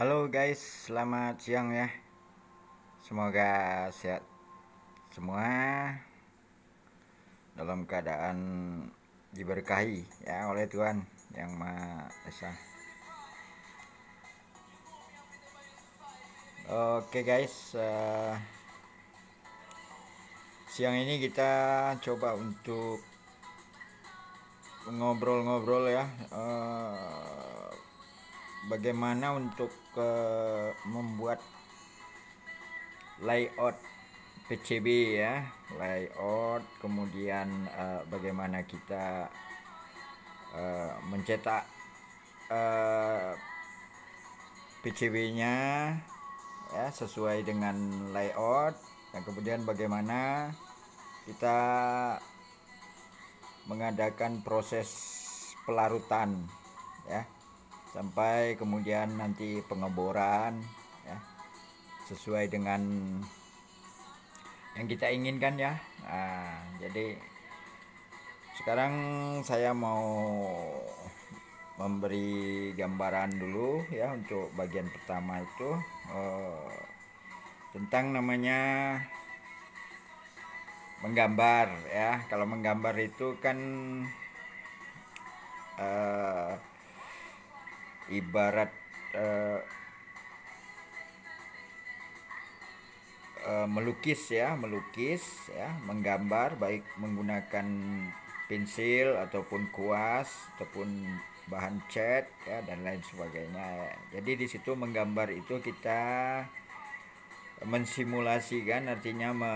Halo guys, selamat siang ya. Semoga sehat semua dalam keadaan diberkahi ya oleh Tuhan yang Maha Esa. Oke guys, uh, siang ini kita coba untuk ngobrol-ngobrol ya. Uh, bagaimana untuk uh, membuat layout PCB ya? Layout kemudian uh, bagaimana kita uh, mencetak uh, PCB-nya ya sesuai dengan layout. Dan kemudian bagaimana kita mengadakan proses pelarutan ya sampai kemudian nanti pengeboran ya sesuai dengan yang kita inginkan ya. Nah, jadi sekarang saya mau memberi gambaran dulu ya untuk bagian pertama itu eh, tentang namanya menggambar ya. Kalau menggambar itu kan eh, ibarat uh, melukis ya melukis ya menggambar baik menggunakan pensil ataupun kuas ataupun bahan cat ya dan lain sebagainya ya. jadi di situ menggambar itu kita mensimulasikan artinya me,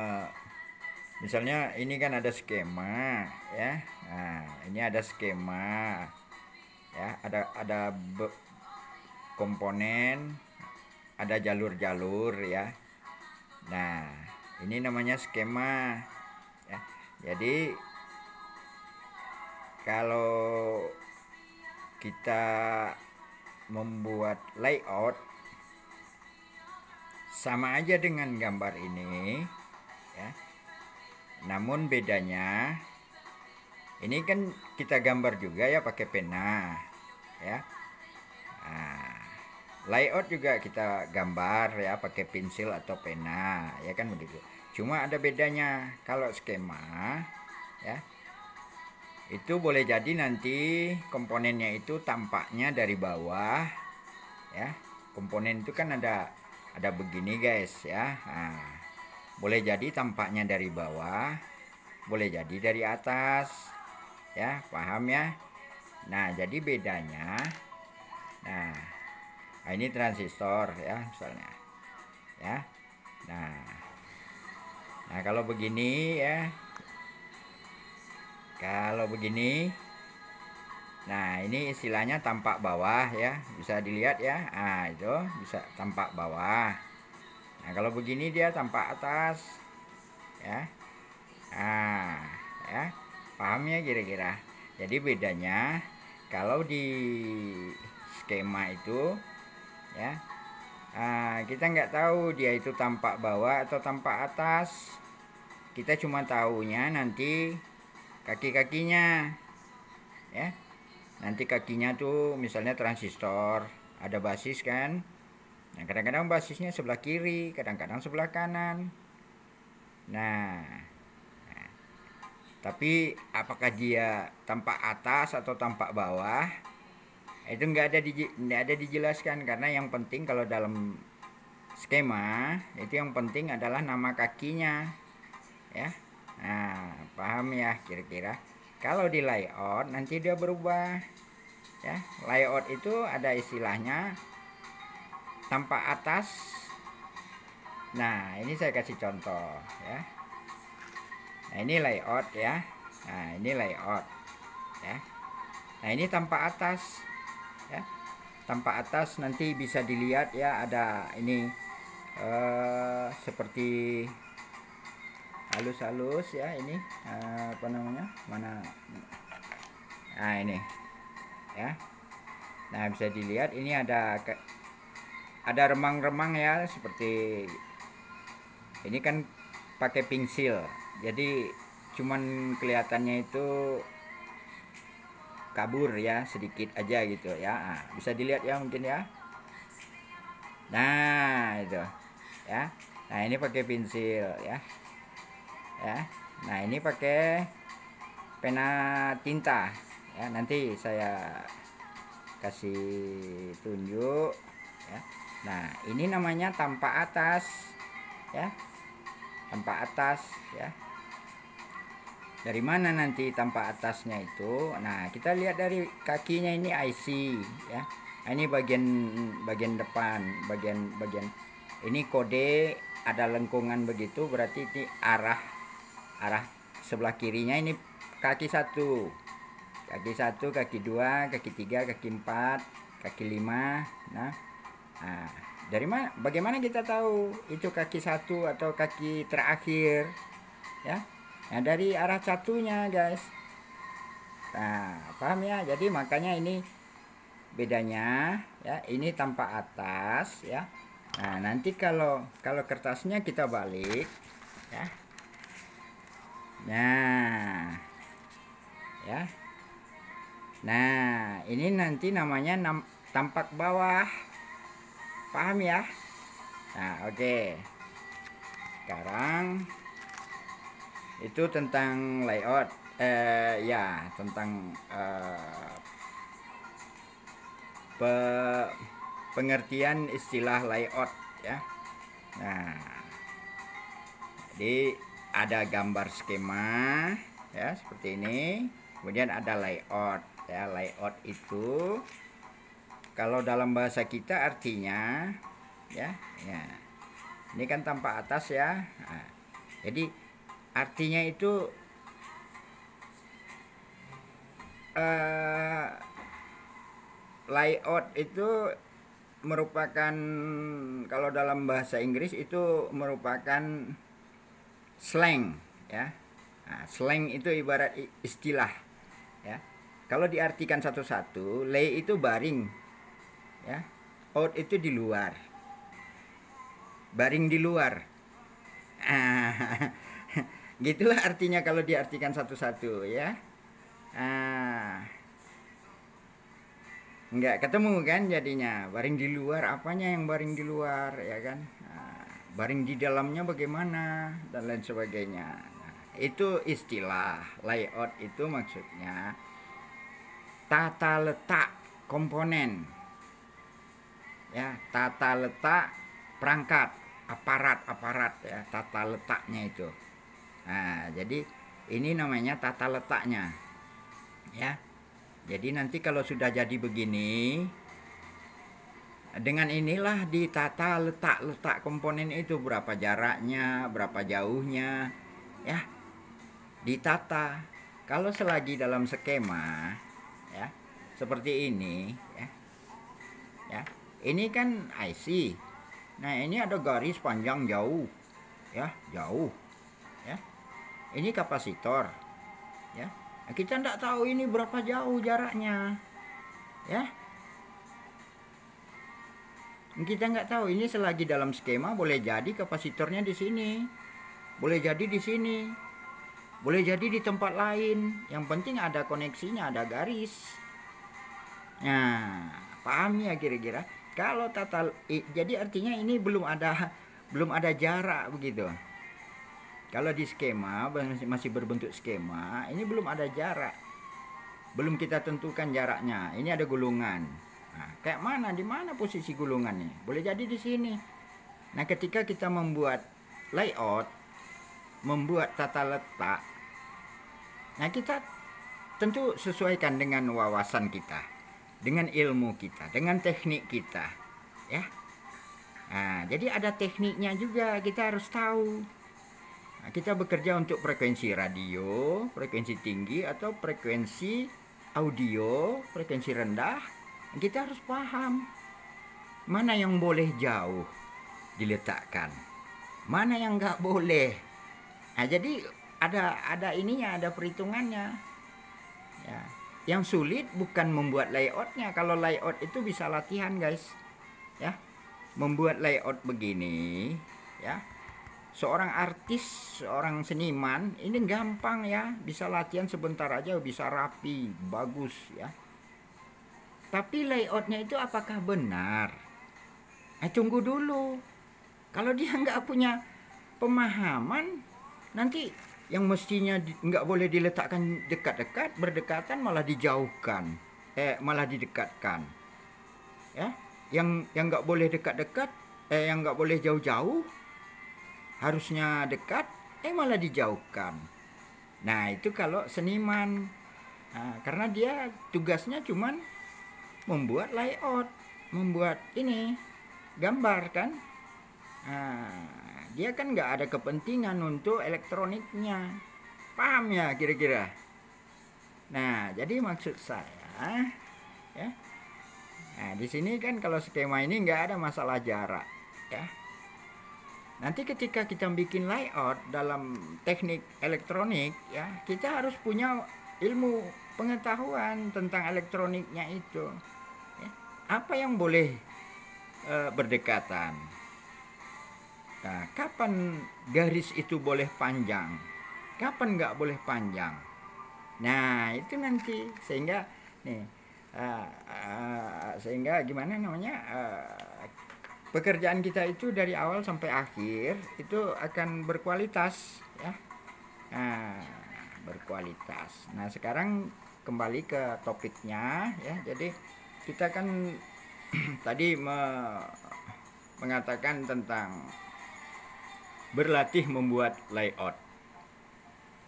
misalnya ini kan ada skema ya nah ini ada skema ya ada ada komponen ada jalur-jalur ya. Nah ini namanya skema ya. Jadi kalau kita membuat layout sama aja dengan gambar ini ya. Namun bedanya ini kan kita gambar juga ya pakai pena ya. Nah, layout juga kita gambar ya pakai pensil atau pena ya kan begitu. Cuma ada bedanya kalau skema ya itu boleh jadi nanti komponennya itu tampaknya dari bawah ya. Komponen itu kan ada ada begini guys ya. Nah, boleh jadi tampaknya dari bawah boleh jadi dari atas ya paham ya? Nah jadi bedanya nah nah, ini transistor ya misalnya. Ya. Nah. Nah kalau begini ya. Kalau begini. Nah ini istilahnya tampak bawah ya. Bisa dilihat ya. Ah itu bisa tampak bawah. Nah kalau begini dia tampak atas. Ya. Ah ya. Paham ya kira-kira? Jadi bedanya kalau di skema itu ya. Nah, kita nggak tahu dia itu tampak bawah atau tampak atas. Kita cuma tahunya nanti kaki-kakinya ya. Nanti kakinya tuh misalnya transistor ada basis kan? Nah kadang-kadang basisnya sebelah kiri kadang-kadang sebelah kanan. Nah, nah tapi apakah dia tampak atas atau tampak bawah itu nggak ada di, nggak ada dijelaskan karena yang penting kalau dalam skema itu yang penting adalah nama kakinya ya. Nah paham ya kira-kira? Kalau di layout nanti dia berubah ya. Layout itu ada istilahnya tanpa atas. Nah ini saya kasih contoh ya. Nah ini layout ya. Nah ini layout ya. Nah ini tanpa atas tanpa atas nanti bisa dilihat ya ada ini uh, seperti halus-halus ya ini uh, apa namanya mana nah ini ya. Nah bisa dilihat ini ada ada remang-remang ya seperti ini kan pakai pensil jadi cuman kelihatannya itu kabur ya sedikit aja gitu ya. Nah, bisa dilihat ya mungkin ya. Nah itu ya. Nah ini pakai pensil ya. Ya. Nah ini pakai pena tinta. Ya nanti saya kasih tunjuk ya. Nah ini namanya tampak atas ya. Tampak atas ya dari mana nanti tampak atasnya itu? Nah kita lihat dari kakinya ini IC ya. Nah, ini bagian bagian depan bagian bagian. Ini kode ada lengkungan begitu berarti ini arah arah sebelah kirinya ini kaki satu. Kaki satu kaki dua kaki tiga kaki empat kaki lima nah, nah dari mana bagaimana kita tahu itu kaki satu atau kaki terakhir ya Nah, dari arah catunya, guys. Nah, paham ya? Jadi makanya ini bedanya ya, ini tampak atas ya. Nah, nanti kalau kalau kertasnya kita balik ya. Nah. Ya. Nah, ini nanti namanya nam, tampak bawah. Paham ya? Nah, oke. Okay. Sekarang itu tentang layout eh ya tentang eh, pe, pengertian istilah layout ya. Nah jadi ada gambar skema ya seperti ini. Kemudian ada layout ya layout itu. Kalau dalam bahasa kita artinya ya ya ini kan tampak atas ya. Nah, jadi artinya itu uh, layout itu merupakan kalau dalam bahasa Inggris itu merupakan slang ya. Nah, slang itu ibarat istilah ya. Kalau diartikan satu-satu lay itu baring ya. Out itu di luar. Baring di luar. Ah, Gitulah artinya kalau diartikan satu-satu ya. Ah. Enggak ketemu kan jadinya. Baring di luar apanya yang baring di luar ya kan? Nah, baring di dalamnya bagaimana dan lain sebagainya. Nah, itu istilah layout itu maksudnya tata letak komponen. Ya, tata letak perangkat, aparat-aparat ya, tata letaknya itu. Nah, jadi ini namanya tata letaknya. Ya. Jadi nanti kalau sudah jadi begini dengan inilah ditata letak-letak komponen itu berapa jaraknya, berapa jauhnya, ya. Ditata. Kalau selagi dalam skema ya, seperti ini ya. Ya. Ini kan IC. Nah, ini ada garis panjang jauh. Ya, jauh ini kapasitor ya. Nah, kita tidak tahu ini berapa jauh jaraknya ya. Kita nggak tahu ini selagi dalam skema boleh jadi kapasitornya di sini boleh jadi di sini boleh jadi di tempat lain. Yang penting ada koneksinya ada garis. Nah paham ya kira-kira? Kalau tata jadi artinya ini belum ada belum ada jarak begitu kalau di skema masih berbentuk skema, ini belum ada jarak. Belum kita tentukan jaraknya. Ini ada gulungan. Nah, kayak mana? Di mana posisi gulungannya? Boleh jadi di sini. Nah, ketika kita membuat layout, membuat tata letak, nah kita tentu sesuaikan dengan wawasan kita, dengan ilmu kita, dengan teknik kita, ya. Nah, jadi ada tekniknya juga kita harus tahu. Nah, kita bekerja untuk frekuensi radio, frekuensi tinggi atau frekuensi audio, frekuensi rendah. Kita harus paham mana yang boleh jauh diletakkan, mana yang nggak boleh. Nah, jadi ada ada ininya, ada perhitungannya. Ya. Yang sulit bukan membuat layoutnya. Kalau layout itu bisa latihan, guys. Ya, membuat layout begini, ya seorang artis, seorang seniman ini gampang ya, bisa latihan sebentar aja bisa rapi, bagus ya. Tapi layoutnya itu apakah benar? Nah, tunggu dulu. Kalau dia nggak punya pemahaman, nanti yang mestinya nggak boleh diletakkan dekat-dekat, berdekatan malah dijauhkan, eh malah didekatkan. Ya, yang yang nggak boleh dekat-dekat, eh yang nggak boleh jauh-jauh, harusnya dekat, eh malah dijauhkan. Nah itu kalau seniman, nah, karena dia tugasnya cuman membuat layout, membuat ini gambar kan. Nah, dia kan nggak ada kepentingan untuk elektroniknya. Paham ya kira-kira? Nah, jadi maksud saya ya. Nah, di sini kan kalau skema ini nggak ada masalah jarak ya. Nanti ketika kita bikin layout dalam teknik elektronik ya, kita harus punya ilmu pengetahuan tentang elektroniknya itu. Ya. Apa yang boleh e, berdekatan? Nah, kapan garis itu boleh panjang? Kapan nggak boleh panjang? Nah, itu nanti sehingga nih uh, uh, sehingga gimana namanya uh, pekerjaan kita itu dari awal sampai akhir itu akan berkualitas ya. Nah, berkualitas. Nah, sekarang kembali ke topiknya ya. Jadi kita kan tadi me mengatakan tentang berlatih membuat layout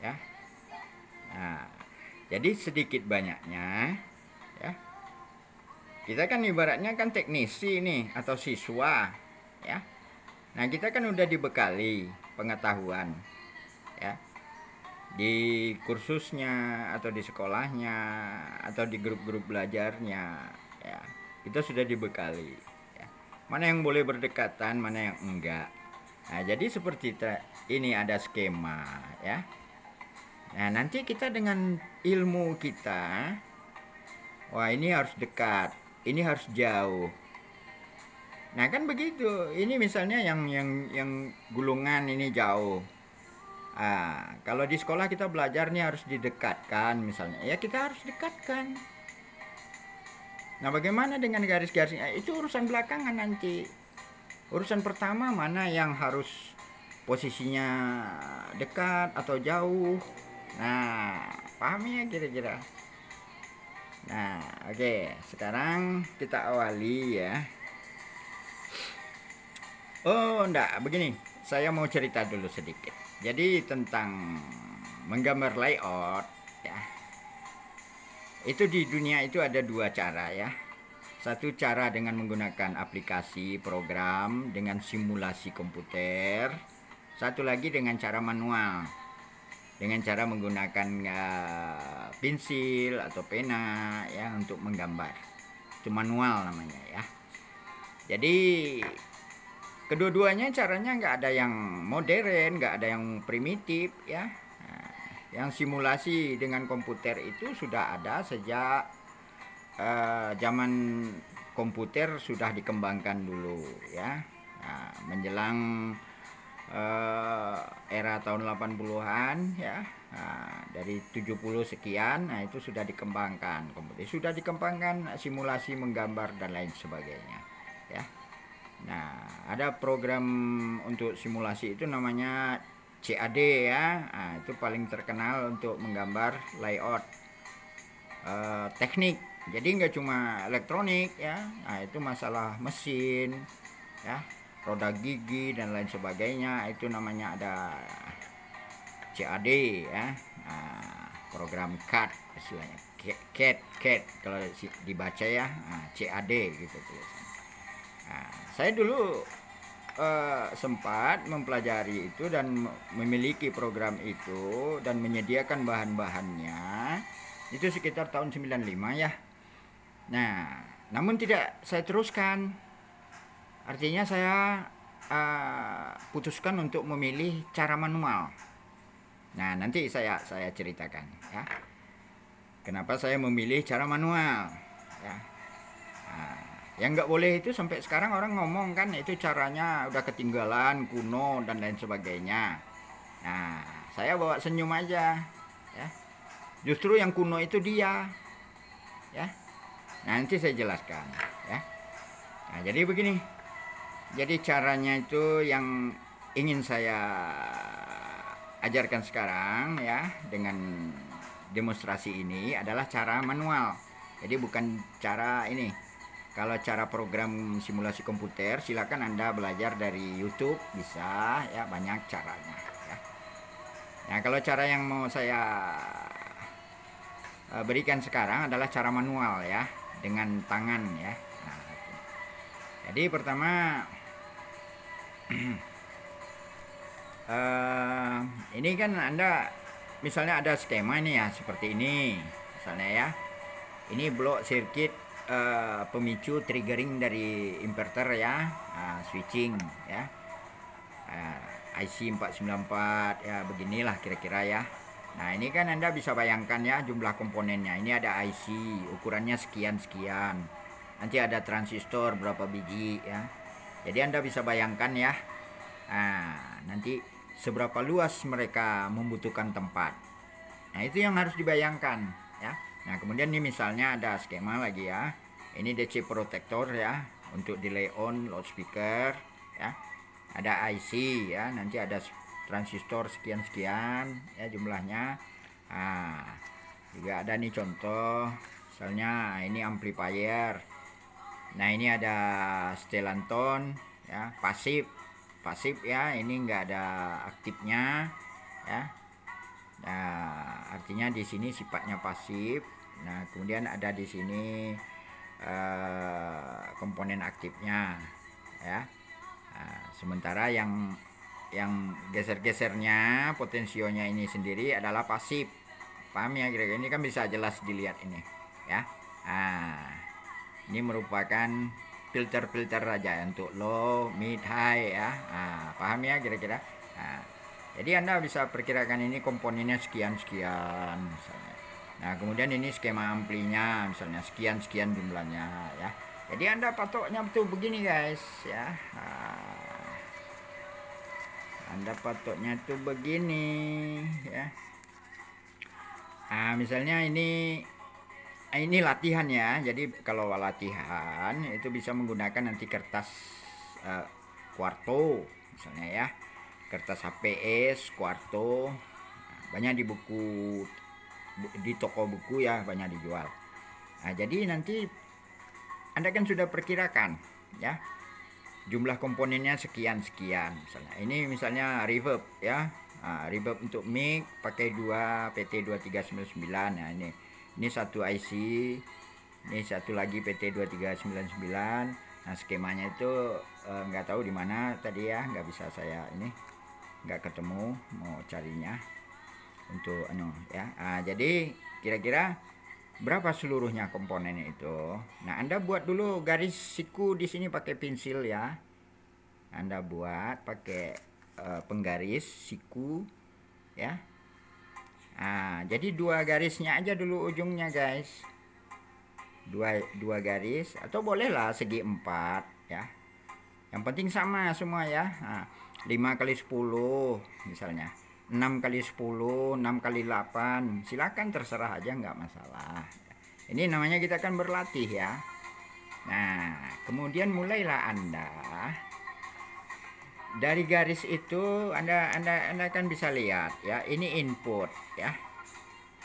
ya nah jadi sedikit banyaknya ya kita kan ibaratnya kan teknisi nih atau siswa ya. Nah kita kan udah dibekali pengetahuan ya. Di kursusnya atau di sekolahnya atau di grup-grup belajarnya ya. Kita sudah dibekali ya. mana yang boleh berdekatan mana yang enggak. Nah, jadi seperti ini ada skema ya. Nah, nanti kita dengan ilmu kita wah ini harus dekat, ini harus jauh. Nah, kan begitu. Ini misalnya yang yang yang gulungan ini jauh. Ah, kalau di sekolah kita belajar nih harus didekatkan misalnya. Ya kita harus dekatkan. Nah, bagaimana dengan garis-garisnya? Itu urusan belakangan nanti urusan pertama mana yang harus posisinya dekat atau jauh nah paham ya kira-kira nah oke okay. sekarang kita awali ya oh enggak begini saya mau cerita dulu sedikit jadi tentang menggambar layout ya itu di dunia itu ada dua cara ya satu cara dengan menggunakan aplikasi program dengan simulasi komputer. Satu lagi dengan cara manual. Dengan cara menggunakan uh, pensil atau pena ya untuk menggambar. Itu manual namanya ya. Jadi kedua-duanya caranya nggak ada yang modern, nggak ada yang primitif ya. Nah, yang simulasi dengan komputer itu sudah ada sejak uh, zaman komputer sudah dikembangkan dulu ya nah, menjelang uh, era tahun 80-an ya. Nah, dari 70 sekian nah itu sudah dikembangkan. Komputer sudah dikembangkan simulasi menggambar dan lain sebagainya ya. Nah ada program untuk simulasi itu namanya CAD ya. Nah, itu paling terkenal untuk menggambar layout uh, teknik. Jadi nggak cuma elektronik ya. Nah itu masalah mesin ya roda gigi dan lain sebagainya. Itu namanya ada CAD ya. Nah, program CAD istilahnya. CAD CAD kalau dibaca ya nah, CAD gitu nah, saya dulu uh, sempat mempelajari itu dan memiliki program itu dan menyediakan bahan-bahannya. Itu sekitar tahun 95 ya. Nah, namun tidak saya teruskan. Artinya saya uh, putuskan untuk memilih cara manual. Nah, nanti saya saya ceritakan ya. Kenapa saya memilih cara manual? Ya. Nah, yang nggak boleh itu sampai sekarang orang ngomong kan itu caranya udah ketinggalan, kuno dan lain sebagainya. Nah, saya bawa senyum aja, ya. Justru yang kuno itu dia, ya Nanti saya jelaskan ya. Nah, jadi begini. Jadi caranya itu yang ingin saya ajarkan sekarang ya dengan demonstrasi ini adalah cara manual. Jadi bukan cara ini. Kalau cara program simulasi komputer silakan anda belajar dari YouTube bisa ya banyak caranya ya. Nah kalau cara yang mau saya eh, berikan sekarang adalah cara manual ya dengan tangan ya. Nah, jadi pertama uh, ini kan anda misalnya ada skema ini ya seperti ini misalnya ya. Ini blok sirkuit uh, pemicu triggering dari inverter ya. Uh, switching ya. Uh, IC 494 ya beginilah kira-kira ya. Nah ini kan anda bisa bayangkan ya jumlah komponennya. Ini ada IC ukurannya sekian-sekian. Nanti ada transistor berapa biji ya jadi anda bisa bayangkan ya nah, nanti seberapa luas mereka membutuhkan tempat. Nah, itu yang harus dibayangkan ya. Nah, kemudian ini misalnya ada skema lagi ya. Ini DC protector ya untuk delay on loudspeaker ya. Ada IC ya, nanti ada transistor sekian-sekian ya jumlahnya. Nah, juga ada nih contoh misalnya ini amplifier. Nah, ini ada Stellanton ya, pasif. Pasif ya ini enggak ada aktifnya ya. Nah artinya di sini sifatnya pasif. Nah kemudian ada di sini uh, komponen aktifnya ya. Nah, sementara yang yang geser-gesernya potensionya ini sendiri adalah pasif. Paham ya kira-kira? Ini kan bisa jelas dilihat ini ya. Nah ini merupakan filter-filter aja untuk low, mid, high ya. Nah, paham ya kira-kira? Nah, jadi Anda bisa perkirakan ini komponennya sekian-sekian misalnya. Nah, kemudian ini skema amplinya misalnya sekian-sekian jumlahnya ya. Jadi Anda patoknya betul begini guys ya. Nah, anda patoknya itu begini ya. Nah, misalnya ini ini latihan ya. Jadi kalau latihan itu bisa menggunakan nanti kertas uh, misalnya ya. Kertas HPS kuarto. Banyak di buku di toko buku ya banyak dijual. Nah jadi nanti anda kan sudah perkirakan ya. Jumlah komponennya sekian sekian misalnya. Ini misalnya reverb ya. Nah, reverb untuk mic pakai dua PT 2399 nah ini ini satu IC ini satu lagi PT 2399 nah skemanya itu eh, nggak eh, tahu di mana tadi ya nggak bisa saya ini nggak ketemu mau carinya untuk anu ya. Nah, jadi kira-kira berapa seluruhnya komponennya itu? Nah anda buat dulu garis siku di sini pakai pensil ya. Anda buat pakai uh, penggaris siku ya Nah, jadi dua garisnya aja dulu ujungnya guys. Dua, dua garis atau bolehlah segi empat ya. Yang penting sama semua ya. Nah, 5 kali 10 misalnya. 6 kali 10, 6 kali 8. Silakan terserah aja nggak masalah. Ini namanya kita akan berlatih ya. Nah, kemudian mulailah Anda dari garis itu Anda Anda Anda kan bisa lihat ya. Ini input ya.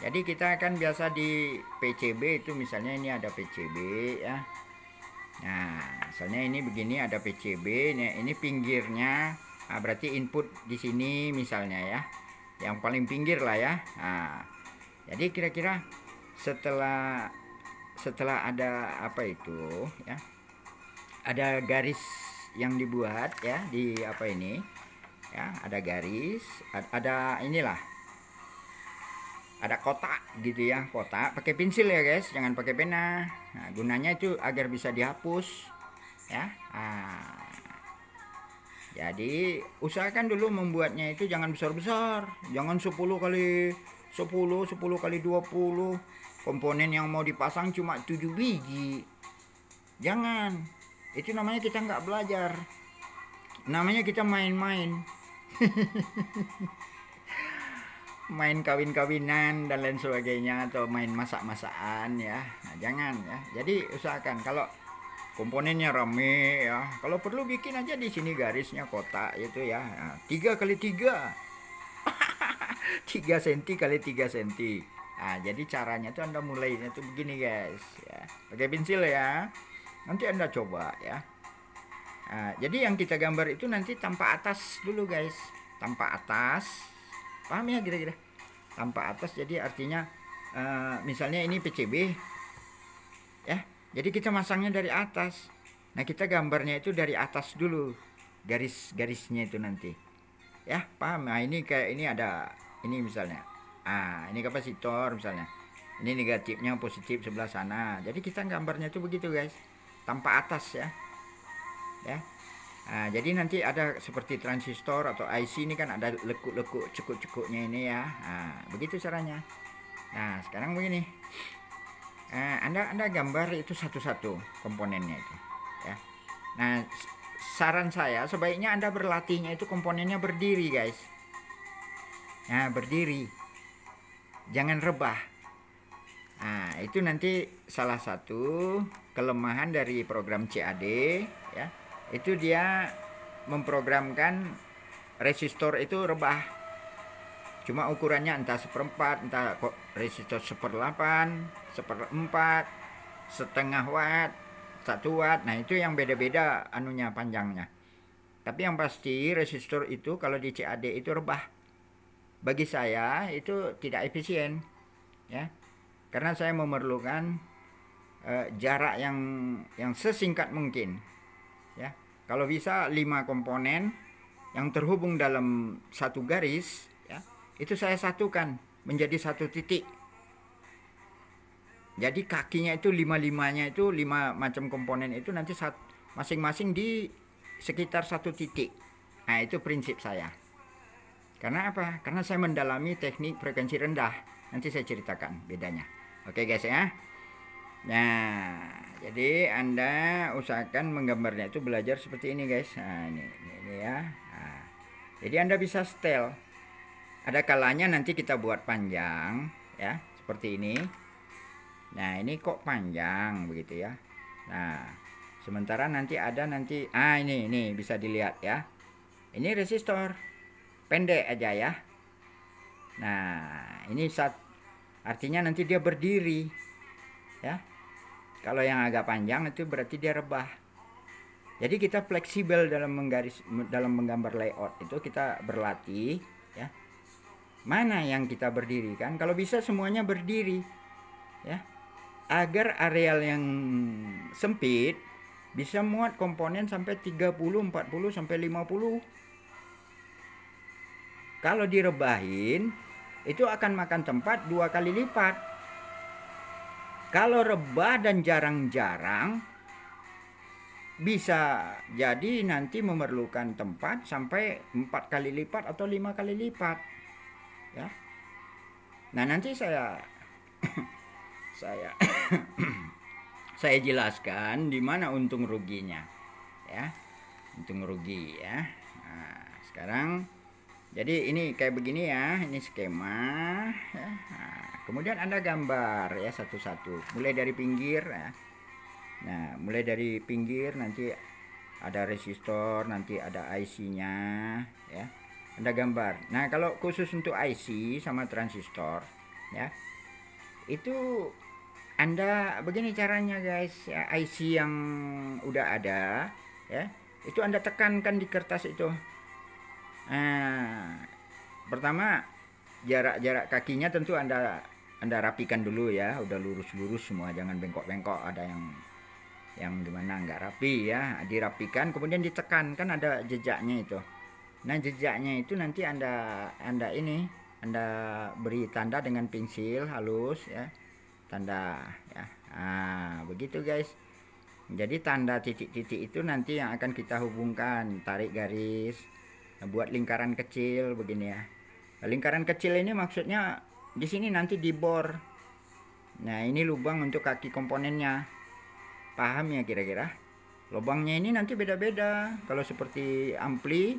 Jadi kita akan biasa di PCB itu misalnya ini ada PCB ya. Nah misalnya ini begini ada PCB ini, ini pinggirnya. Nah, berarti input di sini misalnya ya. Yang paling pinggir lah ya. Nah, jadi kira-kira setelah setelah ada apa itu ya ada garis yang dibuat ya di apa ini? Ya ada garis ada inilah. Ada kotak gitu ya kotak. Pakai pensil ya guys. Jangan pakai pena. Nah, gunanya itu agar bisa dihapus ya. Nah, jadi usahakan dulu membuatnya itu jangan besar-besar. Jangan 10 kali 10 10 kali 20 komponen yang mau dipasang cuma 7 biji. Jangan itu namanya kita nggak belajar. Namanya kita main-main. Main kawin-kawinan dan lain sebagainya atau main masak-masakan ya. Nah, jangan ya. Jadi usahakan kalau komponennya rame ya. Kalau perlu bikin aja di sini garisnya kotak itu ya. Nah, tiga kali tiga. Tiga senti kali tiga senti. Nah jadi caranya tuh anda mulainya tuh begini guys ya. Pakai pensil ya nanti anda coba ya nah, jadi yang kita gambar itu nanti tanpa atas dulu guys tanpa atas paham ya kira-kira tanpa atas jadi artinya uh, misalnya ini PCB ya jadi kita masangnya dari atas. Nah, kita gambarnya itu dari atas dulu. Garis-garisnya itu nanti. Ya, paham? Nah, ini kayak ini ada ini misalnya. Ah, ini kapasitor misalnya. Ini negatifnya positif sebelah sana. Jadi kita gambarnya itu begitu, guys. Tanpa atas ya. Ya. Nah, jadi nanti ada seperti transistor atau IC ini kan ada lekuk-lekuk cekuk-cekuknya ini ya. Nah, begitu caranya. Nah, sekarang begini eh, anda anda gambar itu satu-satu komponennya itu ya nah saran saya sebaiknya anda berlatihnya itu komponennya berdiri guys nah berdiri jangan rebah nah itu nanti salah satu kelemahan dari program CAD ya itu dia memprogramkan resistor itu rebah. Cuma ukurannya entah seperempat entah resistor seperdelapan seperempat setengah watt satu watt. Nah itu yang beda-beda anunya panjangnya. Tapi yang pasti resistor itu kalau di CAD itu rebah. Bagi saya itu tidak efisien ya. Karena saya memerlukan uh, jarak yang yang sesingkat mungkin ya kalau bisa lima komponen yang terhubung dalam satu garis ya itu saya satukan menjadi satu titik jadi kakinya itu lima limanya itu lima macam komponen itu nanti masing-masing di sekitar satu titik. Nah itu prinsip saya. Karena apa? Karena saya mendalami teknik frekuensi rendah. Nanti saya ceritakan bedanya. Oke guys ya. Nah, jadi Anda usahakan menggambarnya itu belajar seperti ini guys. Nah, ini, ini, ini ya. Nah, jadi Anda bisa setel. Ada kalanya nanti kita buat panjang ya, seperti ini. Nah, ini kok panjang begitu ya. Nah, sementara nanti ada nanti ah ini ini bisa dilihat ya. Ini resistor. Pendek aja ya. Nah, ini saat artinya nanti dia berdiri. Ya. Kalau yang agak panjang itu berarti dia rebah. Jadi kita fleksibel dalam menggaris dalam menggambar layout itu kita berlatih ya. Mana yang kita berdiri kan? Kalau bisa semuanya berdiri. Ya agar areal yang sempit bisa muat komponen sampai 30, 40 sampai 50. Kalau direbahin itu akan makan tempat dua kali lipat. Kalau rebah dan jarang-jarang bisa jadi nanti memerlukan tempat sampai empat kali lipat atau lima kali lipat ya. Nah nanti saya saya saya jelaskan di mana untung ruginya ya. Untung rugi ya. Nah, sekarang jadi ini kayak begini ya ini skema ya. nah, kemudian anda gambar ya satu-satu. Mulai dari pinggir ya. Nah mulai dari pinggir nanti ada resistor nanti ada IC nya ya. Anda gambar. Nah kalau khusus untuk IC sama transistor ya itu anda begini caranya guys ya IC yang udah ada ya itu Anda tekankan di kertas itu. Nah pertama jarak-jarak kakinya tentu Anda Anda rapikan dulu ya udah lurus-lurus semua jangan bengkok-bengkok ada yang yang gimana nggak rapi ya dirapikan kemudian ditekan kan ada jejaknya itu. Nah jejaknya itu nanti anda anda ini anda beri tanda dengan pensil halus ya tanda ya. Nah begitu guys. Jadi tanda titik-titik itu nanti yang akan kita hubungkan tarik garis buat lingkaran kecil begini ya. Lingkaran kecil ini maksudnya di sini nanti dibor nah ini lubang untuk kaki komponennya. Paham ya kira-kira? Lubangnya ini nanti beda-beda. Kalau seperti ampli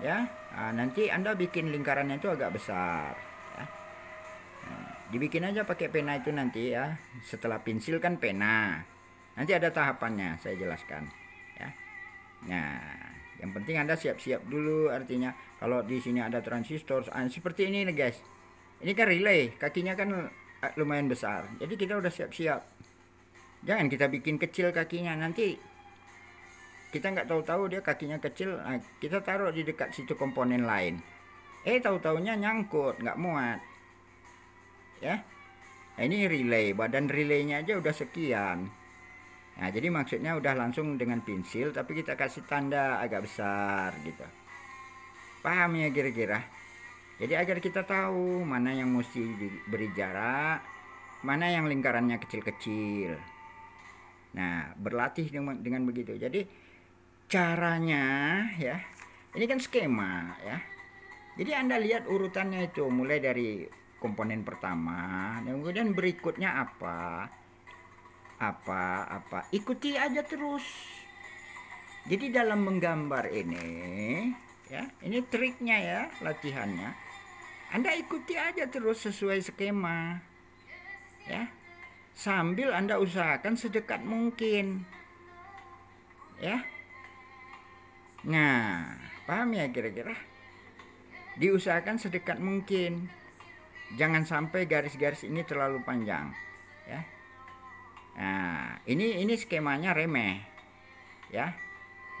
ya. Nah, nanti anda bikin lingkarannya itu agak besar dibikin aja pakai pena itu nanti ya. Setelah pensil kan pena. Nanti ada tahapannya, saya jelaskan. Ya. Nah, yang penting Anda siap-siap dulu artinya. Kalau di sini ada transistor ah, seperti ini nih guys. Ini kan relay, kakinya kan ah, lumayan besar. Jadi kita udah siap-siap. Jangan kita bikin kecil kakinya nanti kita nggak tahu-tahu dia kakinya kecil, nah, kita taruh di dekat situ komponen lain. Eh tahu-taunya nyangkut, nggak muat. Ya. Nah, ini relay, badan relaynya aja udah sekian. Nah, jadi maksudnya udah langsung dengan pensil tapi kita kasih tanda agak besar gitu. Paham ya kira-kira? Jadi agar kita tahu mana yang mesti diberi jarak, mana yang lingkarannya kecil-kecil. Nah, berlatih dengan, dengan begitu. Jadi caranya ya, ini kan skema ya. Jadi Anda lihat urutannya itu mulai dari komponen pertama, kemudian berikutnya apa? apa apa ikuti aja terus jadi dalam menggambar ini ya ini triknya ya latihannya anda ikuti aja terus sesuai skema. Ya. Sambil anda usahakan sedekat mungkin. Ya. Nah paham ya kira-kira? Diusahakan sedekat mungkin. Jangan sampai garis-garis ini terlalu panjang. Ya. Nah, ini ini skemanya remeh. Ya.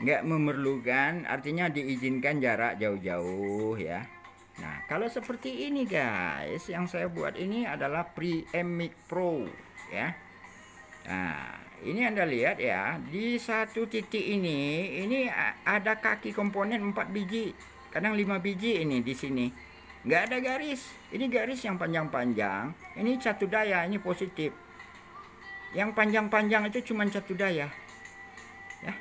Nggak memerlukan artinya diizinkan jarak jauh-jauh ya. Nah, kalau seperti ini guys, yang saya buat ini adalah Preemic Pro ya. Nah, ini Anda lihat ya, di satu titik ini ini ada kaki komponen 4 biji. Kadang 5 biji ini di sini. Nggak ada garis. Ini garis yang panjang-panjang. Ini satu daya, ini positif yang panjang-panjang itu cuma satu daya ya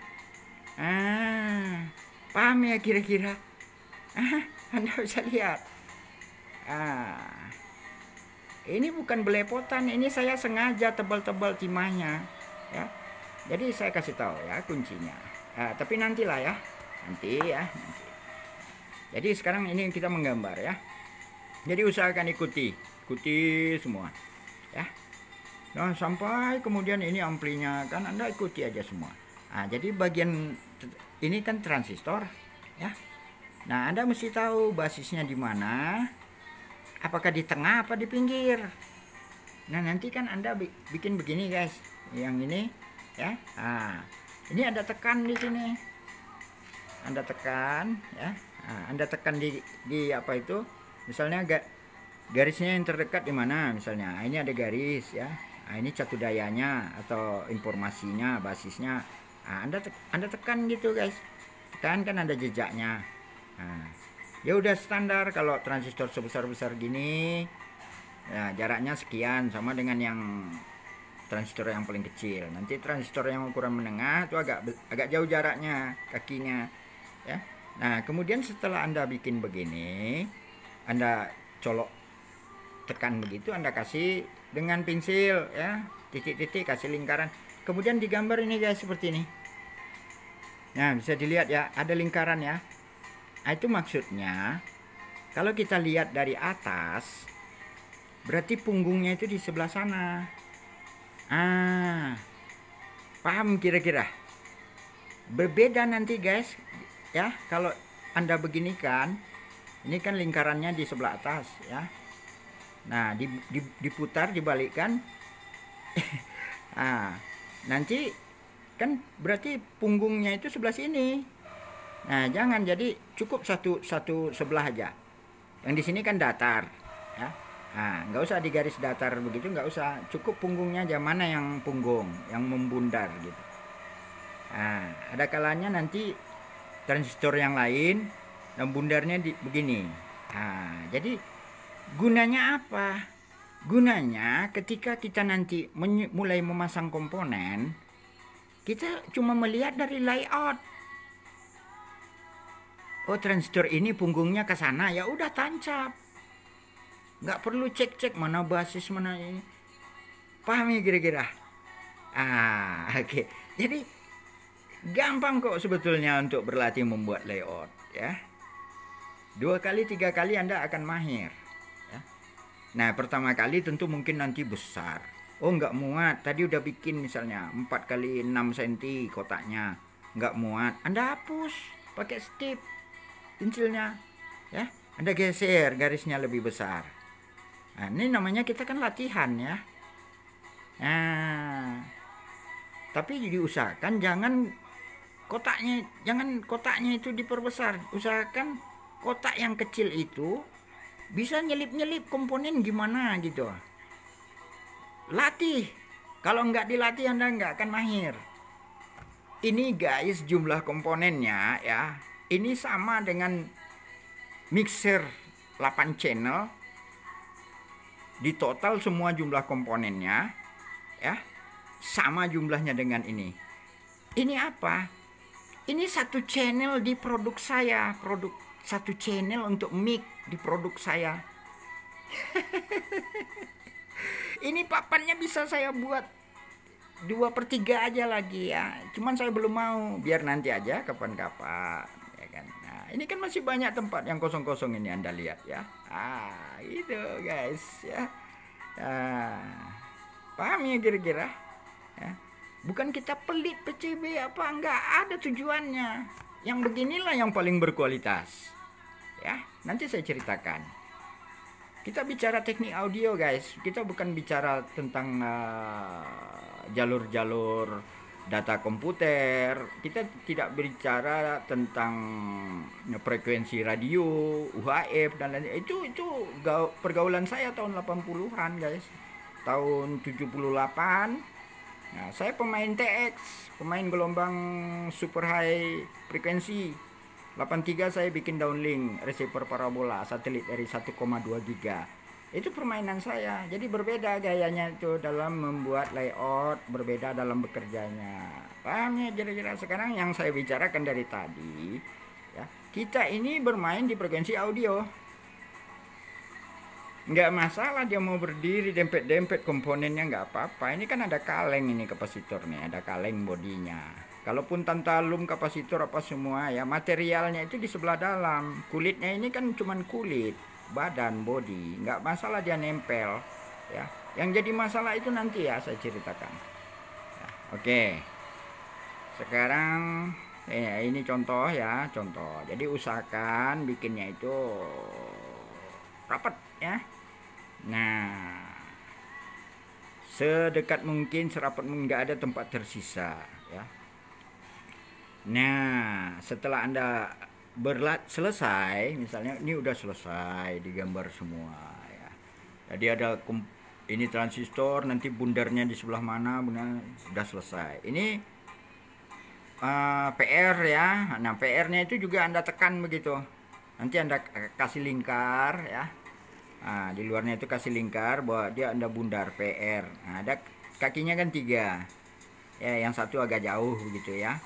ah paham ya kira-kira ah anda bisa lihat ah ini bukan belepotan ini saya sengaja tebal-tebal timahnya ya jadi saya kasih tahu ya kuncinya ah, tapi nantilah ya nanti ya nanti. jadi sekarang ini kita menggambar ya jadi usahakan ikuti ikuti semua ya Nah, sampai kemudian ini amplinya kan Anda ikuti aja semua. Nah, jadi bagian ini kan transistor ya. Nah, Anda mesti tahu basisnya di mana. Apakah di tengah apa di pinggir? Nah, nanti kan Anda bikin begini, guys. Yang ini ya. Nah, ini ada tekan di sini. Anda tekan ya. Nah, Anda tekan di di apa itu? Misalnya agak garisnya yang terdekat di mana misalnya. Nah, ini ada garis ya nah, ini catu dayanya atau informasinya basisnya nah, anda te anda tekan gitu guys tekan kan ada jejaknya nah, ya udah standar kalau transistor sebesar besar gini. Ya jaraknya sekian sama dengan yang transistor yang paling kecil. Nanti transistor yang ukuran menengah itu agak agak jauh jaraknya kakinya ya. Nah kemudian setelah anda bikin begini anda colok tekan begitu anda kasih dengan pensil ya. Titik-titik kasih lingkaran. Kemudian digambar ini guys seperti ini. Nah bisa dilihat ya ada lingkaran ya itu maksudnya kalau kita lihat dari atas berarti punggungnya itu di sebelah sana ah paham kira-kira berbeda nanti guys ya kalau anda beginikan ini kan lingkarannya di sebelah atas ya Nah, diputar, dibalikkan. nah, nanti kan berarti punggungnya itu sebelah sini. Nah, jangan jadi cukup satu satu sebelah aja. Yang di sini kan datar, ya. Nah, nggak usah digaris datar begitu, nggak usah. Cukup punggungnya aja mana yang punggung, yang membundar gitu. Nah, ada kalanya nanti transistor yang lain dan bundarnya di, begini. Nah, jadi Gunanya apa? Gunanya ketika kita nanti mulai memasang komponen, kita cuma melihat dari layout. Oh transistor ini punggungnya ke sana, ya udah tancap. Nggak perlu cek-cek mana basis mana ini. Paham ya kira-kira? Ah, oke. Okay. Jadi gampang kok sebetulnya untuk berlatih membuat layout ya. Dua kali, tiga kali Anda akan mahir. Nah, pertama kali tentu mungkin nanti besar. oh nggak muat tadi udah bikin misalnya 4 kali 6 cm kotaknya nggak muat anda hapus pakai stip pensilnya ya. Anda geser garisnya lebih besar. Nah, ini namanya kita kan latihan ya. Nah tapi diusahakan jangan kotaknya jangan kotaknya itu diperbesar. Usahakan kotak yang kecil itu bisa nyelip-nyelip komponen gimana gitu. Latih. Kalau nggak dilatih anda nggak akan mahir. Ini guys jumlah komponennya ya ini sama dengan mixer 8 channel. Di total semua jumlah komponennya ya sama jumlahnya dengan ini. Ini apa? Ini satu channel di produk saya produk satu channel untuk mic di produk saya. Ini papannya bisa saya buat dua per tiga aja lagi ya. Cuman saya belum mau biar nanti aja kapan-kapan ini kan masih banyak tempat yang kosong-kosong ini anda lihat ya. Ah itu guys ya. Nah, paham ya kira-kira? Ya. Bukan kita pelit PCB apa enggak ada tujuannya. Yang beginilah yang paling berkualitas ya. Nanti saya ceritakan. Kita bicara teknik audio guys. Kita bukan bicara tentang uh, jalur-jalur uh, data komputer. Kita tidak bicara tentang frekuensi radio UHF dan lain itu itu pergaulan saya tahun 80-an guys. Tahun 78 nah saya pemain TX pemain gelombang super high frekuensi. 83 saya bikin downlink receiver parabola satelit dari 1,2 giga itu permainan saya. Jadi berbeda gayanya itu dalam membuat layout berbeda dalam bekerjanya. Paham ya kira-kira? Sekarang yang saya bicarakan dari tadi ya kita ini bermain di frekuensi audio. Nggak masalah dia mau berdiri dempet-dempet komponennya nggak apa-apa. Ini kan ada kaleng ini kapasitor nih ada kaleng bodinya. Kalaupun tantalum kapasitor apa semua ya materialnya itu di sebelah dalam. Kulitnya ini kan cuman kulit, badan, body, nggak masalah dia nempel ya. Yang jadi masalah itu nanti ya saya ceritakan. Ya, Oke. Sekarang ya, ini contoh ya, contoh. Jadi usahakan bikinnya itu rapat ya. Nah, sedekat mungkin serapat mungkin nggak ada tempat tersisa ya Nah, setelah Anda berlat selesai, misalnya ini udah selesai digambar semua ya. Jadi ada ini transistor, nanti bundarnya di sebelah mana, benar sudah selesai. Ini uh, eh, PR ya. Nah, PR-nya itu juga Anda tekan begitu. Nanti Anda kasih lingkar ya. Nah, di luarnya itu kasih lingkar bahwa dia Anda bundar PR. Nah, ada kakinya kan tiga. Ya, yang satu agak jauh begitu ya.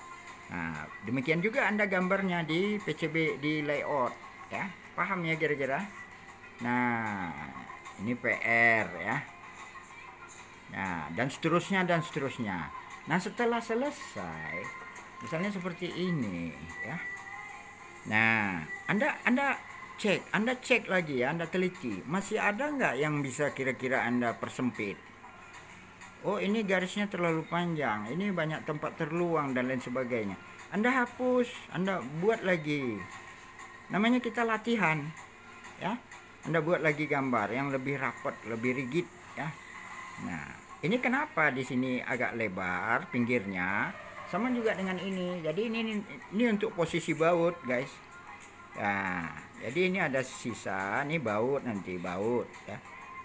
Nah, demikian juga Anda gambarnya di PCB di layout ya. Paham ya kira-kira? Nah, ini PR ya. Nah, dan seterusnya dan seterusnya. Nah, setelah selesai misalnya seperti ini ya. Nah, Anda Anda cek, Anda cek lagi ya, Anda teliti, masih ada nggak yang bisa kira-kira Anda persempit? Oh ini garisnya terlalu panjang. Ini banyak tempat terluang dan lain sebagainya. Anda hapus anda buat lagi. Namanya kita latihan ya. Anda buat lagi gambar yang lebih rapat lebih rigid ya. Nah ini kenapa di sini agak lebar pinggirnya sama juga dengan ini. Jadi ini ini, ini untuk posisi baut guys. Nah jadi ini ada sisa ini baut nanti baut ya.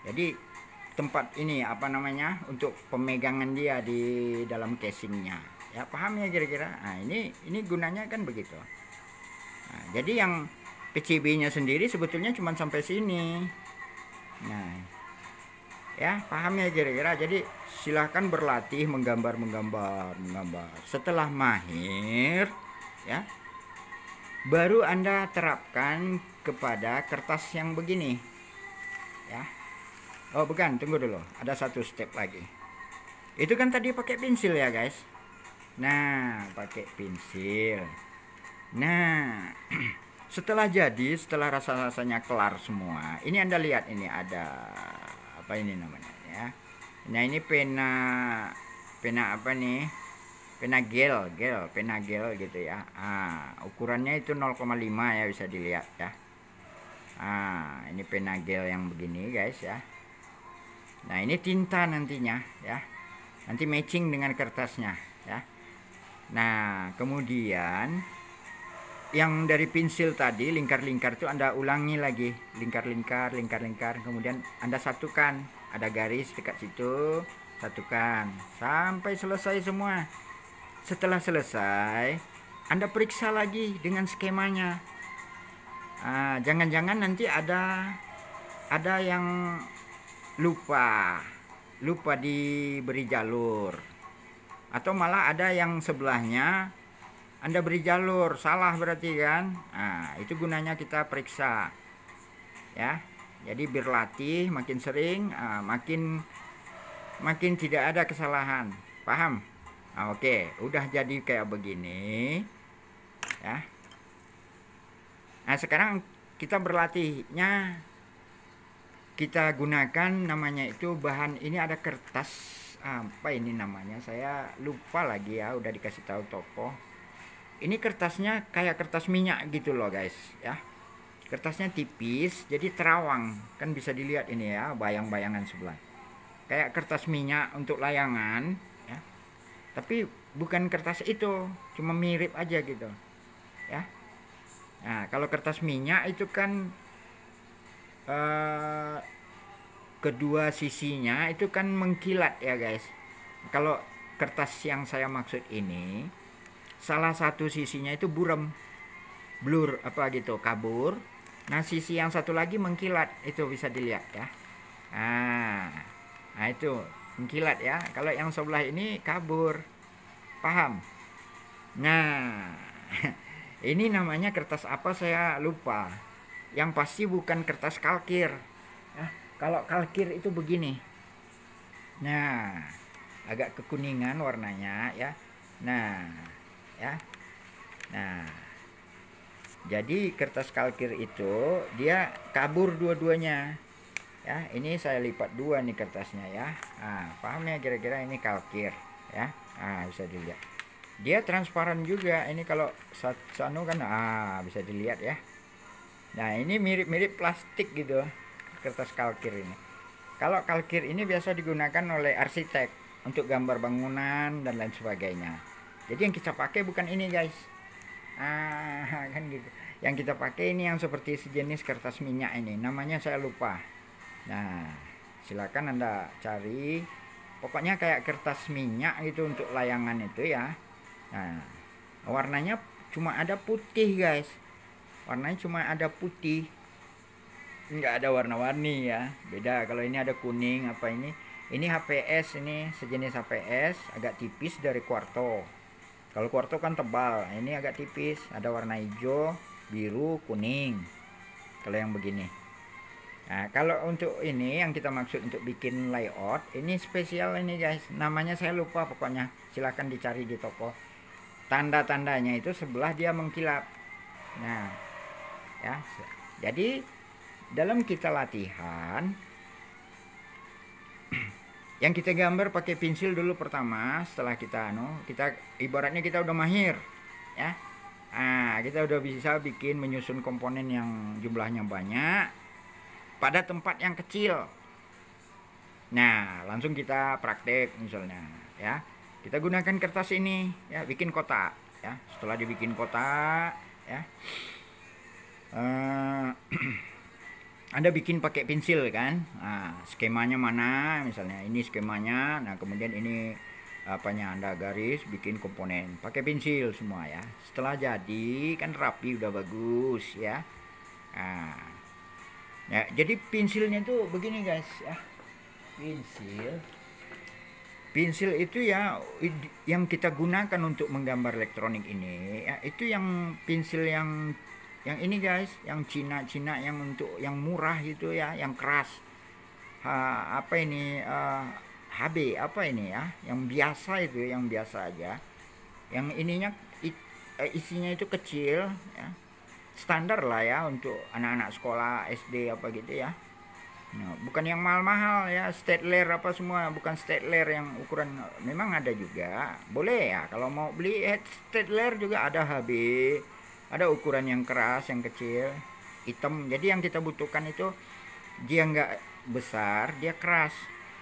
Jadi tempat ini apa namanya untuk pemegangan dia di dalam casingnya. Ya paham ya kira-kira? Nah ini ini gunanya kan begitu. Nah, jadi yang PCB nya sendiri sebetulnya cuma sampai sini. Nah ya paham ya kira-kira? Jadi silahkan berlatih menggambar menggambar menggambar. Setelah mahir ya baru anda terapkan kepada kertas yang begini Oh bukan, tunggu dulu. Ada satu step lagi. Itu kan tadi pakai pensil ya guys. Nah, pakai pensil. Nah, setelah jadi, setelah rasa-rasanya kelar semua, ini anda lihat ini ada apa ini namanya ya. nah ini pena pena apa nih pena gel gel pena gel gitu ya ah ukurannya itu 0,5 ya bisa dilihat ya ah ini pena gel yang begini guys ya nah ini tinta nantinya ya. Nanti matching dengan kertasnya ya. Nah kemudian yang dari pensil tadi lingkar-lingkar itu anda ulangi lagi. Lingkar-lingkar lingkar-lingkar kemudian anda satukan. Ada garis dekat situ satukan. Sampai selesai semua. Setelah selesai, Anda periksa lagi dengan skemanya. Ah, jangan-jangan nanti ada ada yang lupa, lupa diberi jalur. Atau malah ada yang sebelahnya Anda beri jalur, salah berarti kan? Nah, itu gunanya kita periksa. Ya. Jadi berlatih makin sering, ah, makin makin tidak ada kesalahan. Paham? Nah, Oke, udah jadi kayak begini. Ya. Nah, sekarang kita berlatihnya kita gunakan namanya itu bahan ini ada kertas apa ini namanya saya lupa lagi ya udah dikasih tahu toko ini kertasnya kayak kertas minyak gitu loh guys ya. Kertasnya tipis jadi terawang kan bisa dilihat ini ya bayang-bayangan sebelah. Kayak kertas minyak untuk layangan tapi bukan kertas itu cuma mirip aja gitu ya. Nah kalau kertas minyak itu kan eh, kedua sisinya itu kan mengkilat ya guys. Kalau kertas yang saya maksud ini salah satu sisinya itu buram blur apa gitu kabur. Nah sisi yang satu lagi mengkilat itu bisa dilihat ya. Nah, nah itu mengkilat ya. Kalau yang sebelah ini kabur. Paham? Nah ini namanya kertas apa saya lupa yang pasti bukan kertas kalkir. Ya, kalau kalkir itu begini. Nah agak kekuningan warnanya ya. Nah ya. Nah jadi kertas kalkir itu dia kabur dua-duanya. Ya ini saya lipat dua nih kertasnya ya. Nah, paham ya kira-kira ini kalkir ya. Nah bisa dilihat. Dia transparan juga. Ini kalau sanu kan ah bisa dilihat ya nah ini mirip-mirip plastik gitu kertas kalkir ini. Kalau kalkir ini biasa digunakan oleh arsitek untuk gambar bangunan dan lain sebagainya. Jadi yang kita pakai bukan ini guys. Ah kan gitu. Yang kita pakai ini yang seperti sejenis kertas minyak ini. Namanya saya lupa. Nah silakan anda cari. Pokoknya kayak kertas minyak itu untuk layangan itu ya. Nah warnanya cuma ada putih guys warnanya cuma ada putih nggak ada warna-warni ya beda kalau ini ada kuning apa ini ini HPS ini sejenis HPS agak tipis dari kuarto kalau kuarto kan tebal ini agak tipis ada warna hijau biru kuning kalau yang begini Nah, kalau untuk ini yang kita maksud untuk bikin layout, ini spesial ini guys. Namanya saya lupa pokoknya. Silahkan dicari di toko. Tanda-tandanya itu sebelah dia mengkilap. Nah, ya. Jadi dalam kita latihan yang kita gambar pakai pensil dulu pertama setelah kita anu kita ibaratnya kita udah mahir ya nah kita udah bisa bikin menyusun komponen yang jumlahnya banyak pada tempat yang kecil. Nah, langsung kita praktek misalnya, ya. Kita gunakan kertas ini, ya, bikin kotak, ya. Setelah dibikin kotak, ya. Uh, anda bikin pakai pensil kan, nah, skemanya mana, misalnya ini skemanya, nah kemudian ini apanya anda garis bikin komponen. Pakai pensil semua ya. Setelah jadi kan rapi udah bagus ya. Nah, ya jadi pensilnya itu begini guys ya. Pensil. Pensil itu ya yang kita gunakan untuk menggambar elektronik ini ya itu yang pensil yang yang ini guys yang Cina-Cina yang untuk yang murah itu ya yang keras. Ha, apa ini uh, eh, HB apa ini ya yang biasa itu yang biasa aja. Yang ininya uh, isinya itu kecil ya. Standar lah ya untuk anak-anak sekolah SD apa gitu ya. Nah, bukan yang mahal-mahal ya Statler apa semua bukan Statler yang ukuran memang ada juga. Boleh ya kalau mau beli head Statler juga ada HB ada ukuran yang keras yang kecil hitam. Jadi yang kita butuhkan itu dia nggak besar dia keras.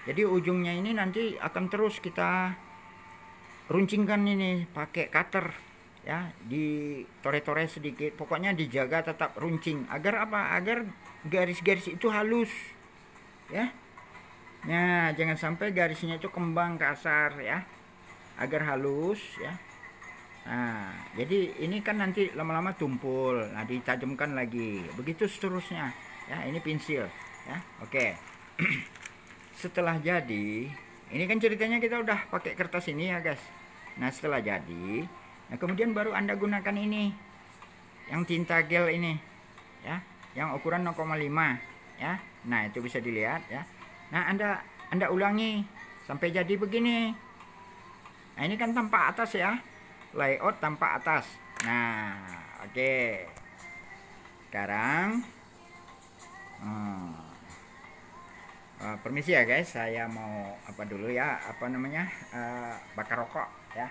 Jadi ujungnya ini nanti akan terus kita runcingkan ini pakai cutter ya. Di tore-tore sedikit pokoknya dijaga tetap runcing. Agar apa? Agar garis-garis itu halus ya. Nah jangan sampai garisnya itu kembang kasar ya. Agar halus ya nah jadi ini kan nanti lama-lama tumpul. Nah ditajamkan lagi. Begitu seterusnya. Ya ini pensil. Ya oke. Setelah jadi ini kan ceritanya kita udah pakai kertas ini ya guys. Nah setelah jadi nah kemudian baru anda gunakan ini. Yang tinta gel ini. Ya yang ukuran 0,5 ya nah itu bisa dilihat ya. Nah anda anda ulangi. Sampai jadi begini. Nah ini kan tampak atas ya layout tampak atas. Nah oke. Okay. sekarang hmm. uh, permisi ya guys. Saya mau apa dulu ya? Apa namanya? Uh, bakar rokok ya.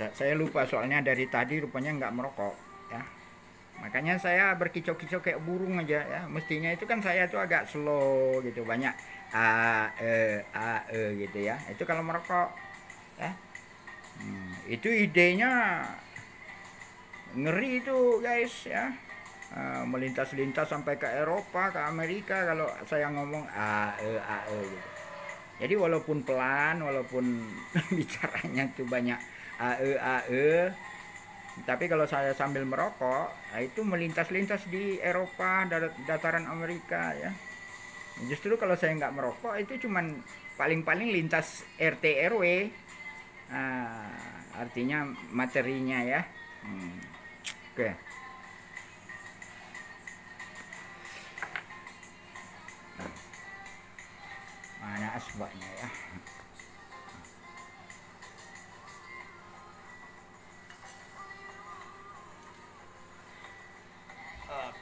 Saya lupa soalnya dari tadi rupanya nggak merokok ya. Makanya saya berkicau-kicau kayak burung aja ya. Mestinya itu kan saya tuh agak slow gitu banyak a e a e gitu ya. Itu kalau merokok ya. Hmm, itu idenya ngeri itu guys ya. Melintas-lintas sampai ke Eropa ke Amerika kalau saya ngomong a e a e gitu. Jadi walaupun pelan walaupun bicaranya tuh banyak ae ae tapi kalau saya sambil merokok itu melintas-lintas di Eropa dataran Amerika ya justru kalau saya nggak merokok itu cuman paling-paling lintas RT RW nah, artinya materinya ya hmm. oke okay. mana asbaknya ya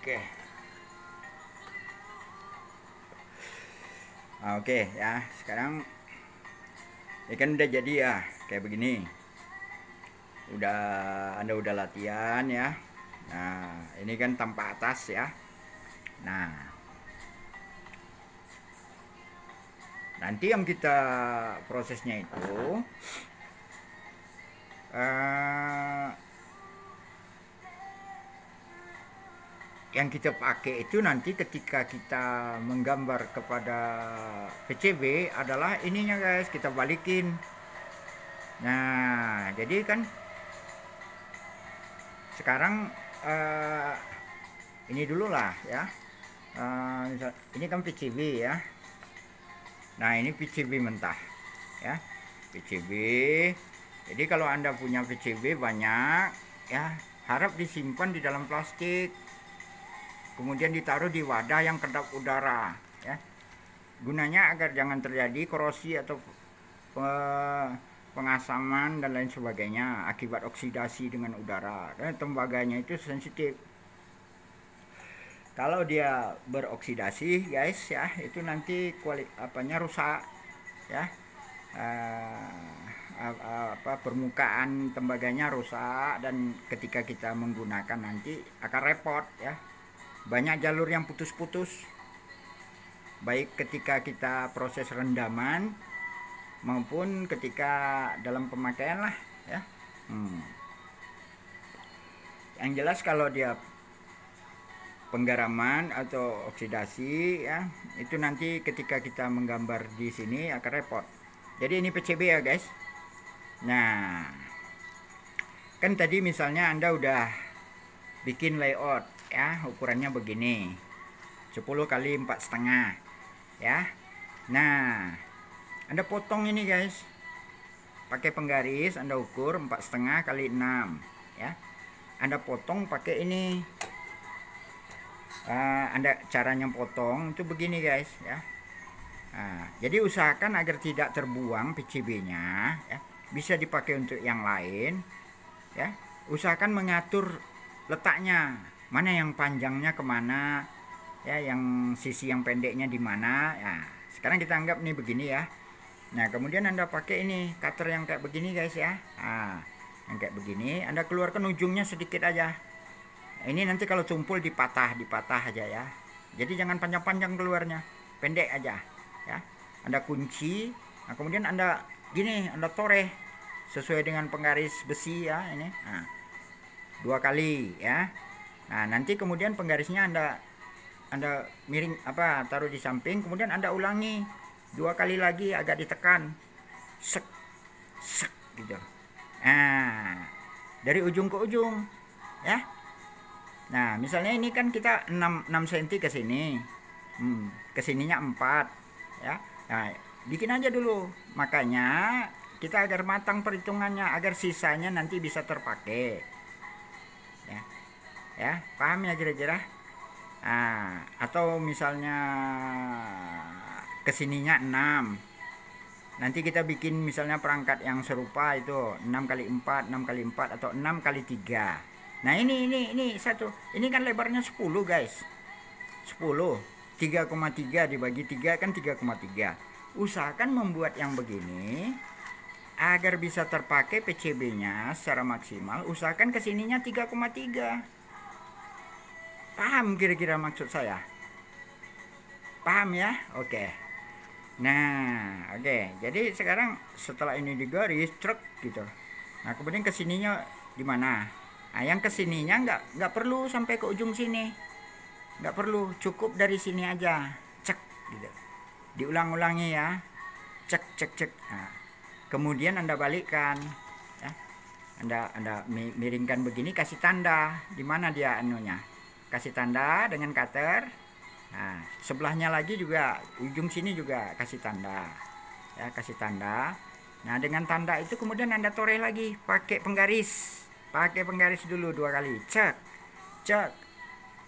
Oke. Ah, oke ya, sekarang ini kan udah jadi ya, kayak begini. Udah Anda udah latihan ya. Nah, ini kan tanpa atas ya. Nah. Nanti yang kita prosesnya itu uh, yang kita pakai itu nanti ketika kita menggambar kepada PCB adalah ininya guys kita balikin. Nah jadi kan sekarang uh, ini dulu lah ya. Uh, ini kan PCB ya. Nah ini PCB mentah ya. PCB jadi kalau anda punya PCB banyak ya harap disimpan di dalam plastik kemudian ditaruh di wadah yang kedap udara ya. Gunanya agar jangan terjadi korosi atau pengasaman dan lain sebagainya akibat oksidasi dengan udara karena tembaganya itu sensitif. Kalau dia beroksidasi guys ya itu nanti kuali apanya rusak ya. Uh, apa permukaan tembaganya rusak dan ketika kita menggunakan nanti akan repot ya banyak jalur yang putus-putus. Baik ketika kita proses rendaman maupun ketika dalam pemakaian lah ya. Hmm. yang jelas kalau dia penggaraman atau oksidasi ya itu nanti ketika kita menggambar di sini akan repot. Jadi ini PCB ya guys. Nah kan tadi misalnya anda udah bikin layout ya ukurannya begini. 10 kali empat setengah ya. Nah anda potong ini guys. Pakai penggaris anda ukur empat setengah kali 6 ya. Anda potong pakai ini. Uh, anda caranya potong itu begini guys ya. Nah, jadi usahakan agar tidak terbuang PCB nya ya. Bisa dipakai untuk yang lain ya. Usahakan mengatur letaknya mana yang panjangnya ke mana? Ya yang sisi yang pendeknya di mana? Ya sekarang kita anggap nih begini ya. Nah kemudian anda pakai ini cutter yang kayak begini guys ya. Nah, yang kayak begini. Anda keluarkan ujungnya sedikit aja. Ini nanti kalau tumpul dipatah dipatah aja ya. Jadi jangan panjang-panjang keluarnya. Pendek aja ya. Anda kunci. Nah kemudian anda gini anda toreh sesuai dengan penggaris besi ya ini. Nah, dua kali ya nah nanti kemudian penggarisnya anda anda miring apa taruh di samping kemudian anda ulangi dua kali lagi agak ditekan. Sek sek gitu. Nah dari ujung ke ujung ya. Nah misalnya ini kan kita 6 6 cm ke sini. Hmm, ke sininya 4 ya. Nah bikin aja dulu. Makanya kita agar matang perhitungannya agar sisanya nanti bisa terpakai ya paham ya kira-kira? Nah, atau misalnya ke sininya 6 nanti kita bikin misalnya perangkat yang serupa itu 6 kali 4 6 kali 4 atau 6 kali 3 nah ini ini ini satu. Ini kan lebarnya 10 guys. 10 3,3 dibagi 3 kan 3,3 usahakan membuat yang begini agar bisa terpakai PCB-nya secara maksimal, usahakan ke sininya 3,3. Paham kira-kira maksud saya? Paham ya? Oke. Nah, oke. Jadi sekarang setelah ini digaris, truk gitu. Nah, kemudian ke sininya di mana? Nah, yang ke sininya nggak nggak perlu sampai ke ujung sini. Nggak perlu, cukup dari sini aja. Cek gitu. Diulang-ulangi ya. Cek cek cek. Nah, kemudian anda balikkan ya anda anda miringkan begini kasih tanda di mana dia anunya kasih tanda dengan cutter. Nah sebelahnya lagi juga ujung sini juga kasih tanda. Ya kasih tanda. Nah dengan tanda itu kemudian anda toreh lagi pakai penggaris. Pakai penggaris dulu dua kali. Cek cek.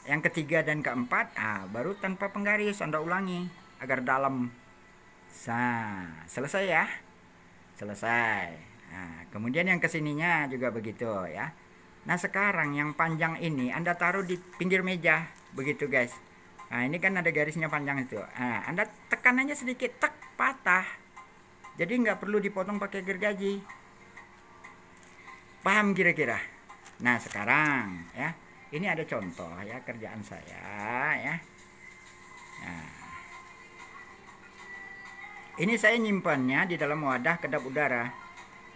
Yang ketiga dan keempat ah baru tanpa penggaris anda ulangi agar dalam. Nah, selesai ya. Selesai. Nah, kemudian yang ke sininya juga begitu ya nah sekarang yang panjang ini anda taruh di pinggir meja begitu guys. Nah ini kan ada garisnya panjang itu. Nah, anda tekan aja sedikit tek patah. Jadi nggak perlu dipotong pakai gergaji. Paham kira-kira? Nah sekarang ya. Ini ada contoh ya kerjaan saya ya. Nah. Ini saya nyimpannya di dalam wadah kedap udara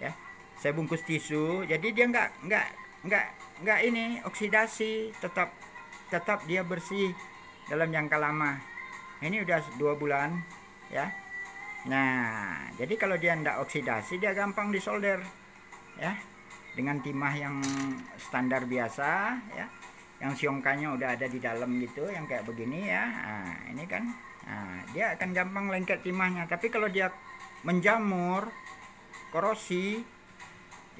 ya. Saya bungkus tisu jadi dia nggak nggak nggak nggak ini oksidasi tetap tetap dia bersih dalam jangka lama. Ini udah dua bulan ya. Nah jadi kalau dia nggak oksidasi dia gampang disolder ya. Dengan timah yang standar biasa ya. Yang siongkanya udah ada di dalam gitu yang kayak begini ya. Nah, ini kan Nah, dia akan gampang lengket timahnya. Tapi kalau dia menjamur, korosi,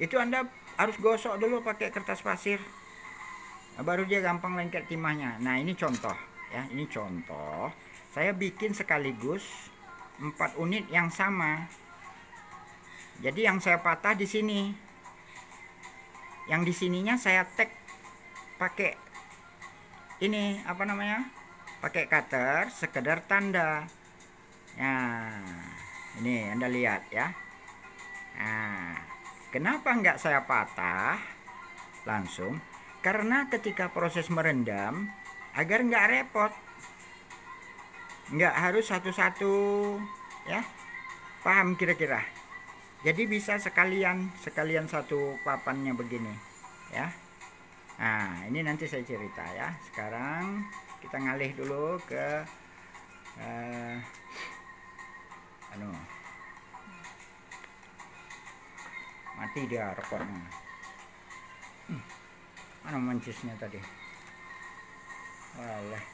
itu Anda harus gosok dulu pakai kertas pasir. Nah, baru dia gampang lengket timahnya. Nah, ini contoh ya, ini contoh. Saya bikin sekaligus empat unit yang sama. Jadi yang saya patah di sini. Yang di sininya saya tag pakai ini apa namanya? pakai cutter sekedar tanda nah ini anda lihat ya nah kenapa nggak saya patah? Langsung karena ketika proses merendam agar nggak repot. Nggak harus satu-satu ya. Paham kira-kira? Jadi bisa sekalian sekalian satu papannya begini ya. Nah ini nanti saya cerita ya. Sekarang kita ngalih dulu ke uh, anu mati dia rekornya hmm, mana mancisnya tadi. Walah.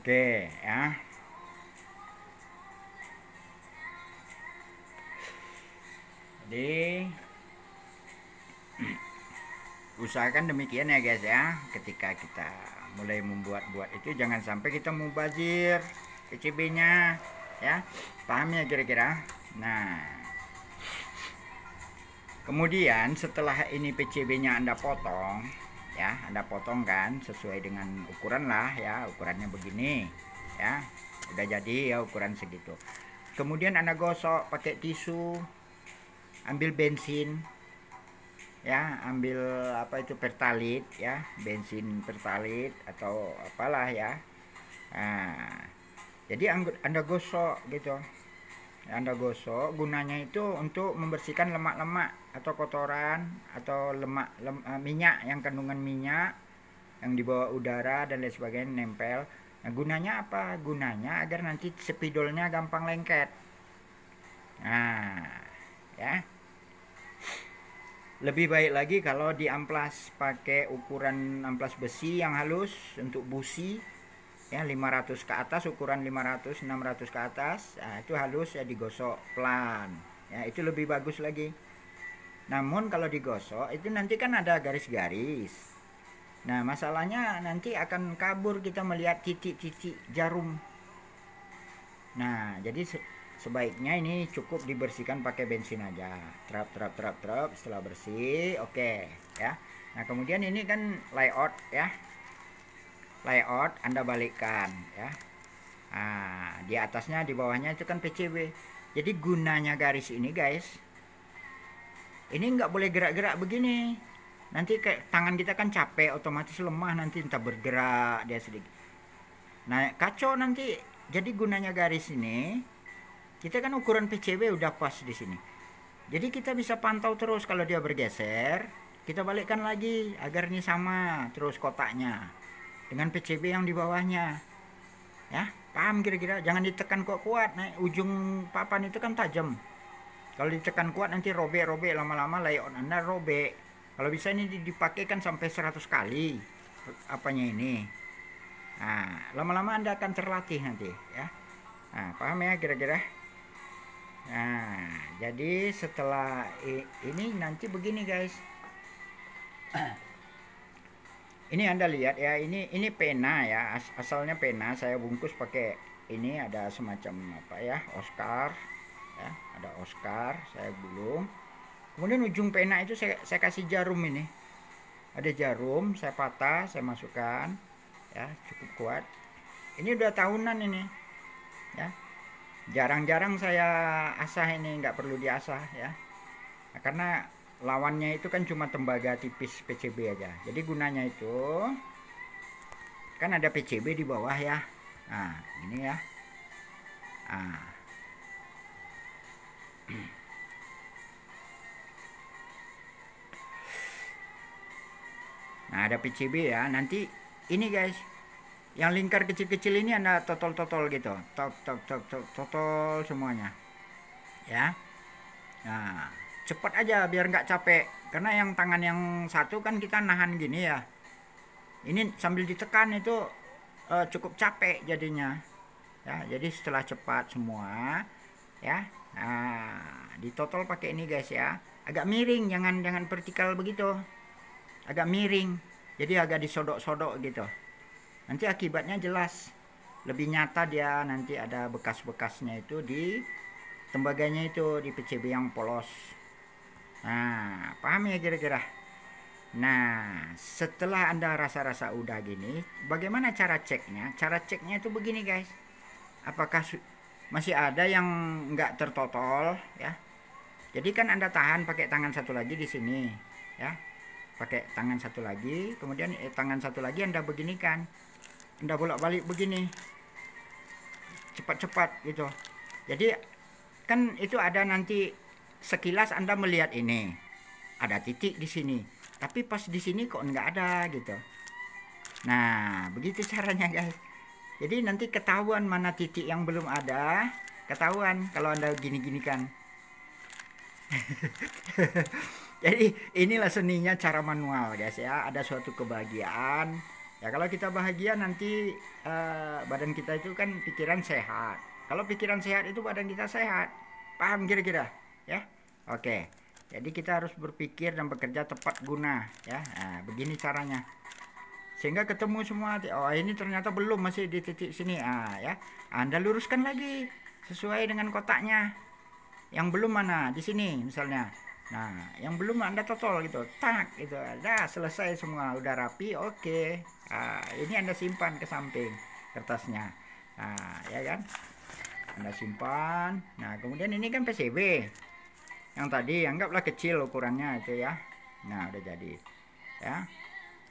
Oke ya. Jadi usahakan demikian ya guys ya ketika kita mulai membuat-buat itu jangan sampai kita mubazir PCB-nya ya. Paham ya kira-kira? Nah. Kemudian setelah ini PCB-nya anda potong ya anda potong kan sesuai dengan ukuran lah ya ukurannya begini ya. Udah jadi ya ukuran segitu. Kemudian anda gosok pakai tisu ambil bensin ya ambil apa itu pertalit ya bensin pertalit atau apalah ya nah, jadi anda gosok gitu anda gosok gunanya itu untuk membersihkan lemak-lemak atau kotoran atau lemak lem, uh, minyak yang kandungan minyak yang dibawa udara dan lain sebagainya nempel. Nah, gunanya apa? Gunanya agar nanti spidolnya gampang lengket. Nah, ya. Lebih baik lagi kalau di amplas pakai ukuran amplas besi yang halus untuk busi ya 500 ke atas ukuran 500 600 ke atas nah, itu halus ya digosok pelan ya itu lebih bagus lagi. Namun kalau digosok itu nanti kan ada garis-garis. Nah masalahnya nanti akan kabur kita melihat titik-titik jarum. Nah jadi sebaiknya ini cukup dibersihkan pakai bensin aja. Trap trap trap trap. Setelah bersih oke okay, ya. Nah kemudian ini kan layout ya. Layout Anda balikkan ya. Nah, di atasnya di bawahnya itu kan PCB jadi gunanya garis ini guys ini nggak boleh gerak-gerak begini. Nanti kayak tangan kita kan capek otomatis lemah nanti entah bergerak dia sedikit. Nah kacau nanti. Jadi gunanya garis ini kita kan ukuran PCB udah pas di sini. Jadi kita bisa pantau terus kalau dia bergeser kita balikkan lagi agar ini sama terus kotaknya dengan PCB yang di bawahnya. Ya paham kira-kira? Jangan ditekan kuat kuat nah ujung papan itu kan tajam. Kalau ditekan kuat nanti robek-robek lama-lama layout anda robek. Kalau bisa ini dipakai kan sampai 100 kali apanya ini. Nah lama-lama anda akan terlatih nanti ya. Nah paham ya kira-kira nah jadi setelah ini nanti begini guys. Ini anda lihat ya ini ini pena ya. As asalnya pena saya bungkus pakai ini ada semacam apa ya Oscar ya. Ada Oscar saya gulung. Kemudian ujung pena itu saya, saya kasih jarum ini. Ada jarum saya patah saya masukkan ya cukup kuat. Ini udah tahunan ini ya jarang-jarang saya asah ini nggak perlu diasah ya. Nah, karena lawannya itu kan cuma tembaga tipis PCB aja. Jadi gunanya itu kan ada PCB di bawah ya. Nah ini ya. Nah. nah ada PCB ya. Nanti ini guys yang lingkar kecil-kecil ini ada totol-totol gitu. Top top top top totol semuanya. Ya. Nah cepat aja biar nggak capek. Karena yang tangan yang satu kan kita nahan gini ya. Ini sambil ditekan itu uh, cukup capek jadinya. Ya jadi setelah cepat semua ya. Nah ditotol pakai ini guys ya. Agak miring jangan jangan vertikal begitu. Agak miring. Jadi agak disodok-sodok gitu nanti akibatnya jelas lebih nyata dia nanti ada bekas-bekasnya itu di tembaganya itu di PCB yang polos Nah, paham ya kira-kira? Nah, setelah Anda rasa-rasa udah gini, bagaimana cara ceknya? Cara ceknya itu begini, guys. Apakah masih ada yang nggak tertotol, ya? Jadi kan Anda tahan pakai tangan satu lagi di sini, ya. Pakai tangan satu lagi, kemudian eh, tangan satu lagi Anda beginikan. Anda bolak-balik begini. Cepat-cepat gitu. Jadi kan itu ada nanti sekilas Anda melihat ini ada titik di sini, tapi pas di sini kok nggak ada gitu. Nah, begitu caranya guys. Jadi nanti ketahuan mana titik yang belum ada, ketahuan kalau Anda gini-gini kan. Jadi inilah seninya cara manual guys ya. Ada suatu kebahagiaan. Ya kalau kita bahagia nanti uh, badan kita itu kan pikiran sehat. Kalau pikiran sehat itu badan kita sehat. Paham kira-kira? ya? Oke. Jadi kita harus berpikir dan bekerja tepat guna ya. Nah, begini caranya. Sehingga ketemu semua oh ini ternyata belum masih di titik sini. Ah ya. Anda luruskan lagi sesuai dengan kotaknya. Yang belum mana? Di sini misalnya nah yang belum anda totol gitu tak gitu. Ada selesai semua udah rapi oke. Okay. ah, ini anda simpan ke samping kertasnya. Nah ya kan? Anda simpan. Nah kemudian ini kan PCB yang tadi anggaplah kecil ukurannya itu ya. Nah udah jadi ya.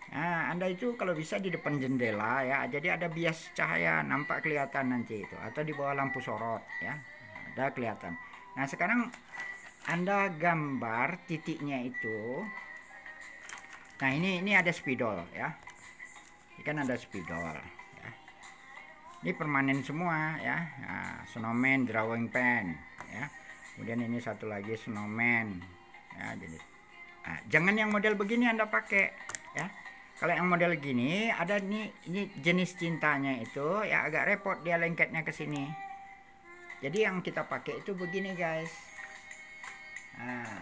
Nah, Anda itu kalau bisa di depan jendela ya, jadi ada bias cahaya nampak kelihatan nanti itu. Atau di bawah lampu sorot ya. Ada kelihatan. Nah, sekarang Anda gambar titiknya itu. Nah, ini ini ada spidol ya. Ini kan ada spidol ya. Ini permanen semua ya. Nah, snowman drawing pen ya. Kemudian ini satu lagi snowman ya jadi nah, jangan yang model begini Anda pakai ya kalau yang model gini ada nih ini jenis cintanya itu ya agak repot dia lengketnya ke sini jadi yang kita pakai itu begini guys nah.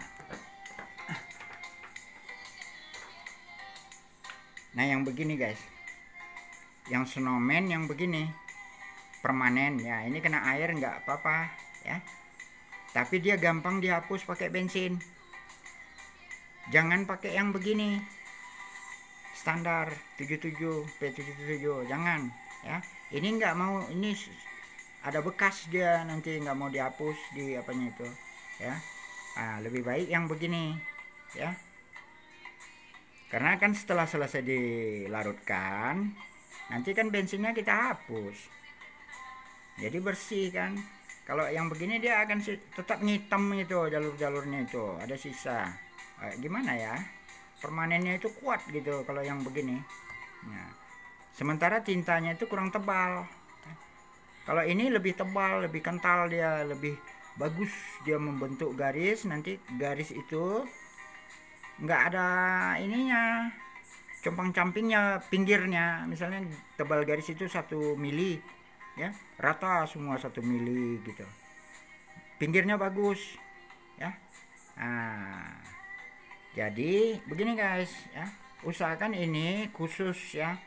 nah yang begini guys. Yang snowman yang begini. Permanen. Ya ini kena air nggak apa-apa ya. Tapi dia gampang dihapus pakai bensin. Jangan pakai yang begini. Standar 77 P77 jangan ya. Ini nggak mau ini ada bekas dia nanti nggak mau dihapus di apanya itu ya nah, lebih baik yang begini ya. Karena kan setelah selesai dilarutkan nanti kan bensinnya kita hapus. Jadi bersih kan. Kalau yang begini dia akan tetap ngitam itu jalur-jalurnya itu. Ada sisa. Eh, gimana ya? Permanennya itu kuat gitu kalau yang begini. Nah, sementara tintanya itu kurang tebal. Kalau ini lebih tebal lebih kental dia lebih bagus dia membentuk garis. Nanti garis itu nggak ada ininya compang campingnya pinggirnya. Misalnya tebal garis itu satu mili ya. Rata semua satu mili gitu. Pinggirnya bagus ya. Nah jadi begini guys ya. Usahakan ini khusus ya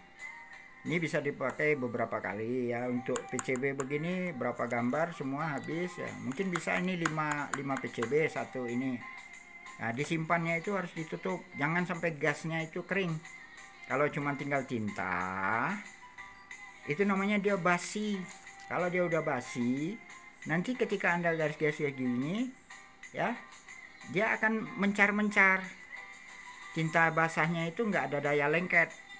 ini bisa dipakai beberapa kali ya untuk PCB begini berapa gambar semua habis ya. Mungkin bisa ini 5 5 PCB satu ini. Nah disimpannya itu harus ditutup. Jangan sampai gasnya itu kering. Kalau cuma tinggal tinta itu namanya dia basi. Kalau dia udah basi nanti ketika anda garis-garis kayak gini ya dia akan mencar-mencar. Cinta basahnya itu nggak ada daya lengket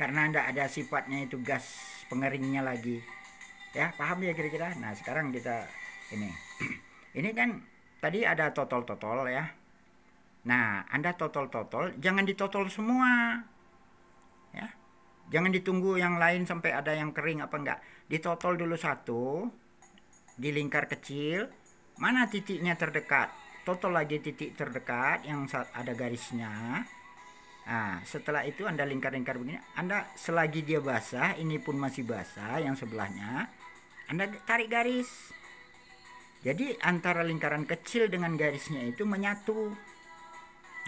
karena tidak ada sifatnya itu gas pengeringnya lagi. Ya paham ya kira-kira? Nah sekarang kita ini. Ini kan tadi ada totol-totol ya. Nah anda totol-totol jangan ditotol semua. Ya jangan ditunggu yang lain sampai ada yang kering apa enggak. Ditotol dulu satu di lingkar kecil. Mana titiknya terdekat? Total lagi titik terdekat yang ada garisnya nah setelah itu anda lingkar-lingkar begini. Anda selagi dia basah ini pun masih basah yang sebelahnya anda tarik garis. Jadi antara lingkaran kecil dengan garisnya itu menyatu.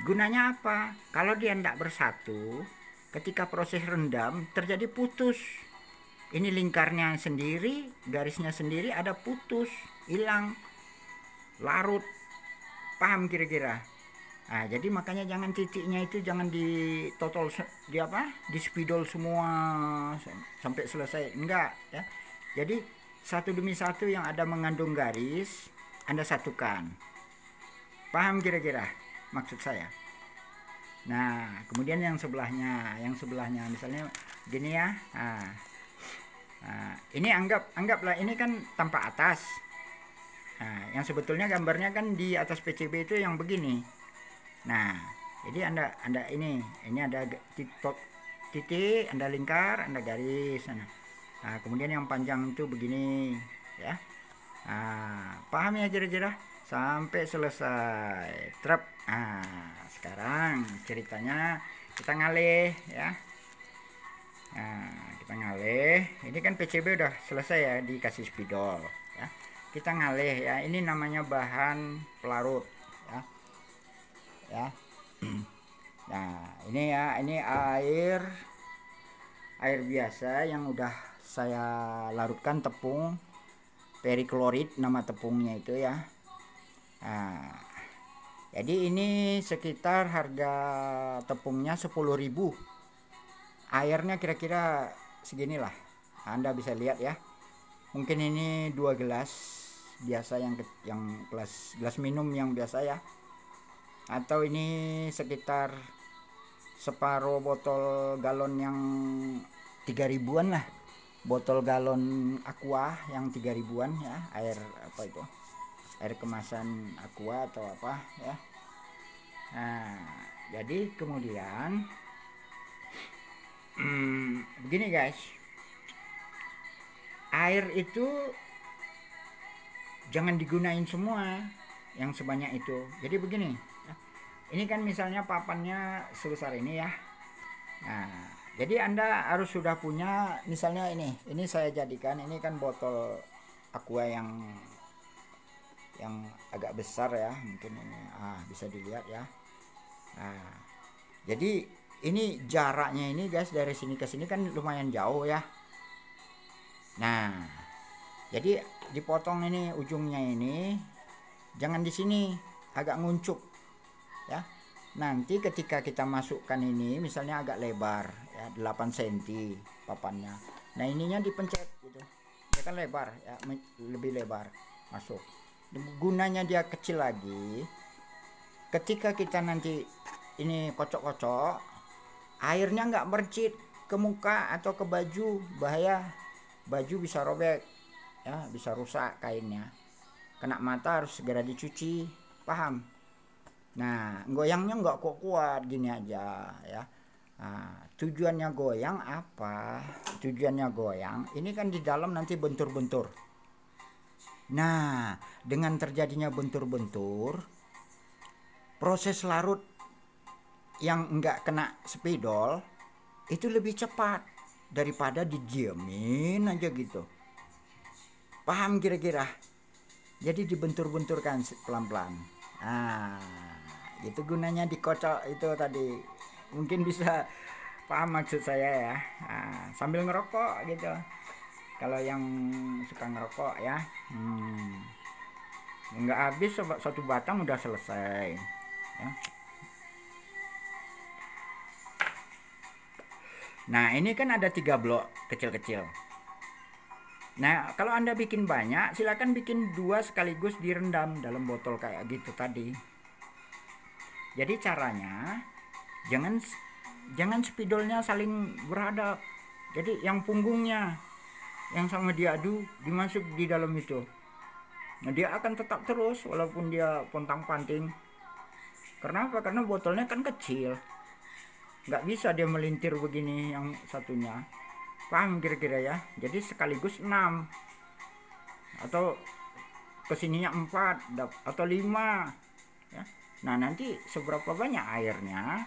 Gunanya apa? Kalau dia tidak bersatu ketika proses rendam terjadi putus. Ini lingkarnya sendiri garisnya sendiri ada putus hilang larut. Paham kira-kira nah jadi makanya jangan titiknya itu jangan ditotol di apa? Di spidol semua sampai selesai. Enggak ya. Jadi satu demi satu yang ada mengandung garis anda satukan. Paham kira-kira maksud saya? Nah kemudian yang sebelahnya yang sebelahnya misalnya gini ya. Nah, nah ini anggap anggaplah ini kan tanpa atas. Nah, yang sebetulnya gambarnya kan di atas PCB itu yang begini. Nah, jadi Anda Anda ini, ini ada titik titik, Anda lingkar, Anda garis. Nah, kemudian yang panjang itu begini, ya. Nah, paham ya kira-kira? Sampai selesai. Trap. Nah, sekarang ceritanya kita ngalih ya. Nah, kita ngalih. Ini kan PCB udah selesai ya dikasih spidol ya kita ngalih ya ini namanya bahan pelarut ya. Nah ini ya ini air air biasa yang udah saya larutkan tepung periklorid nama tepungnya itu ya. Nah, jadi ini sekitar harga tepungnya 10.000 airnya kira-kira seginilah anda bisa lihat ya. Mungkin ini dua gelas biasa yang yang gelas gelas minum yang biasa ya atau ini sekitar separuh botol galon yang tiga ribuan lah. Botol galon aqua yang tiga ribuan ya air apa itu? Air kemasan aqua atau apa ya. Nah jadi kemudian hmm, begini guys. Air itu jangan digunain semua yang sebanyak itu. Jadi begini. Ini kan misalnya papannya sebesar ini ya. Nah jadi anda harus sudah punya misalnya ini ini saya jadikan ini kan botol aqua yang yang agak besar ya mungkin ini ah bisa dilihat ya. Nah jadi ini jaraknya ini guys dari sini ke sini kan lumayan jauh ya. Nah jadi dipotong ini ujungnya ini jangan di sini agak nguncup nanti ketika kita masukkan ini misalnya agak lebar ya 8 cm papannya. Nah ininya dipencet gitu. Dia kan lebar ya lebih lebar masuk. Gunanya dia kecil lagi. Ketika kita nanti ini kocok-kocok airnya nggak mercit ke muka atau ke baju bahaya. Baju bisa robek ya bisa rusak kainnya. Kena mata harus segera dicuci paham Nah, goyangnya nggak kok kuat gini aja ya. Nah, tujuannya goyang apa? Tujuannya goyang, ini kan di dalam nanti bentur-bentur. Nah, dengan terjadinya bentur-bentur, proses larut yang nggak kena spidol itu lebih cepat daripada didiemin aja gitu. Paham kira-kira? Jadi dibentur-benturkan pelan-pelan. Nah, itu gunanya dikocok itu tadi. Mungkin bisa paham maksud saya ya. Nah, sambil ngerokok gitu. Kalau yang suka ngerokok ya. Hmm, nggak habis satu batang udah selesai. Ya. nah ini kan ada tiga blok kecil-kecil. Nah kalau anda bikin banyak silakan bikin dua sekaligus direndam dalam botol kayak gitu tadi jadi caranya jangan jangan spidolnya saling beradab jadi yang punggungnya yang sama diadu dimasuk di dalam itu. Nah dia akan tetap terus walaupun dia pontang panting. Karena apa karena botolnya kan kecil. Nggak bisa dia melintir begini yang satunya. Paham kira-kira ya? Jadi sekaligus 6 atau ke sininya 4 atau 5 ya Nah, nanti seberapa banyak airnya?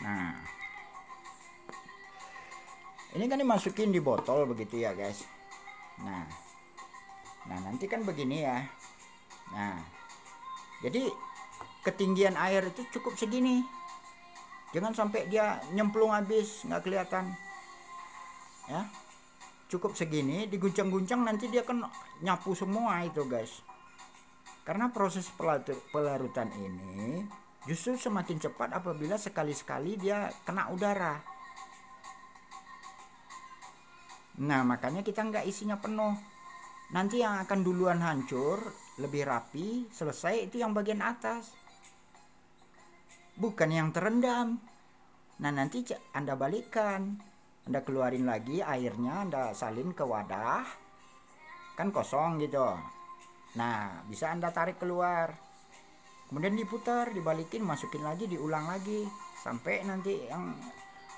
Nah. Ini kan dimasukin di botol begitu ya, guys. Nah. Nah, nanti kan begini ya. Nah. Jadi ketinggian air itu cukup segini. Jangan sampai dia nyemplung habis, nggak kelihatan. Ya. Cukup segini, diguncang-guncang nanti dia kan nyapu semua itu, guys. Karena proses pelarutan ini justru semakin cepat apabila sekali-sekali dia kena udara. Nah, makanya kita nggak isinya penuh. Nanti yang akan duluan hancur, lebih rapi, selesai itu yang bagian atas. Bukan yang terendam. Nah, nanti Anda balikkan. Anda keluarin lagi airnya, Anda salin ke wadah. Kan kosong gitu. Nah, bisa Anda tarik keluar. Kemudian diputar, dibalikin, masukin lagi, diulang lagi. Sampai nanti yang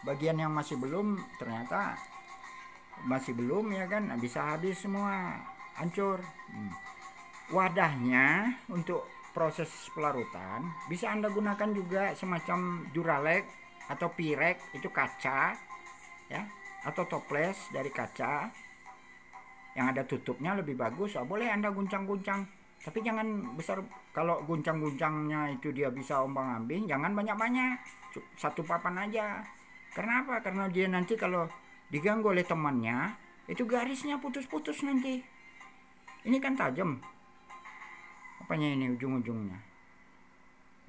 bagian yang masih belum ternyata masih belum ya kan? Nah, bisa habis semua. Hancur. Hmm. wadahnya untuk proses pelarutan bisa anda gunakan juga semacam duralek atau pirek itu kaca ya atau toples dari kaca yang ada tutupnya lebih bagus. Oh, boleh anda guncang-guncang. Tapi jangan besar. Kalau guncang-guncangnya itu dia bisa ombang ambing jangan banyak-banyak. Satu papan aja. Karena apa? Karena dia nanti kalau diganggu oleh temannya itu garisnya putus-putus nanti. Ini kan tajam. Apanya ini ujung-ujungnya?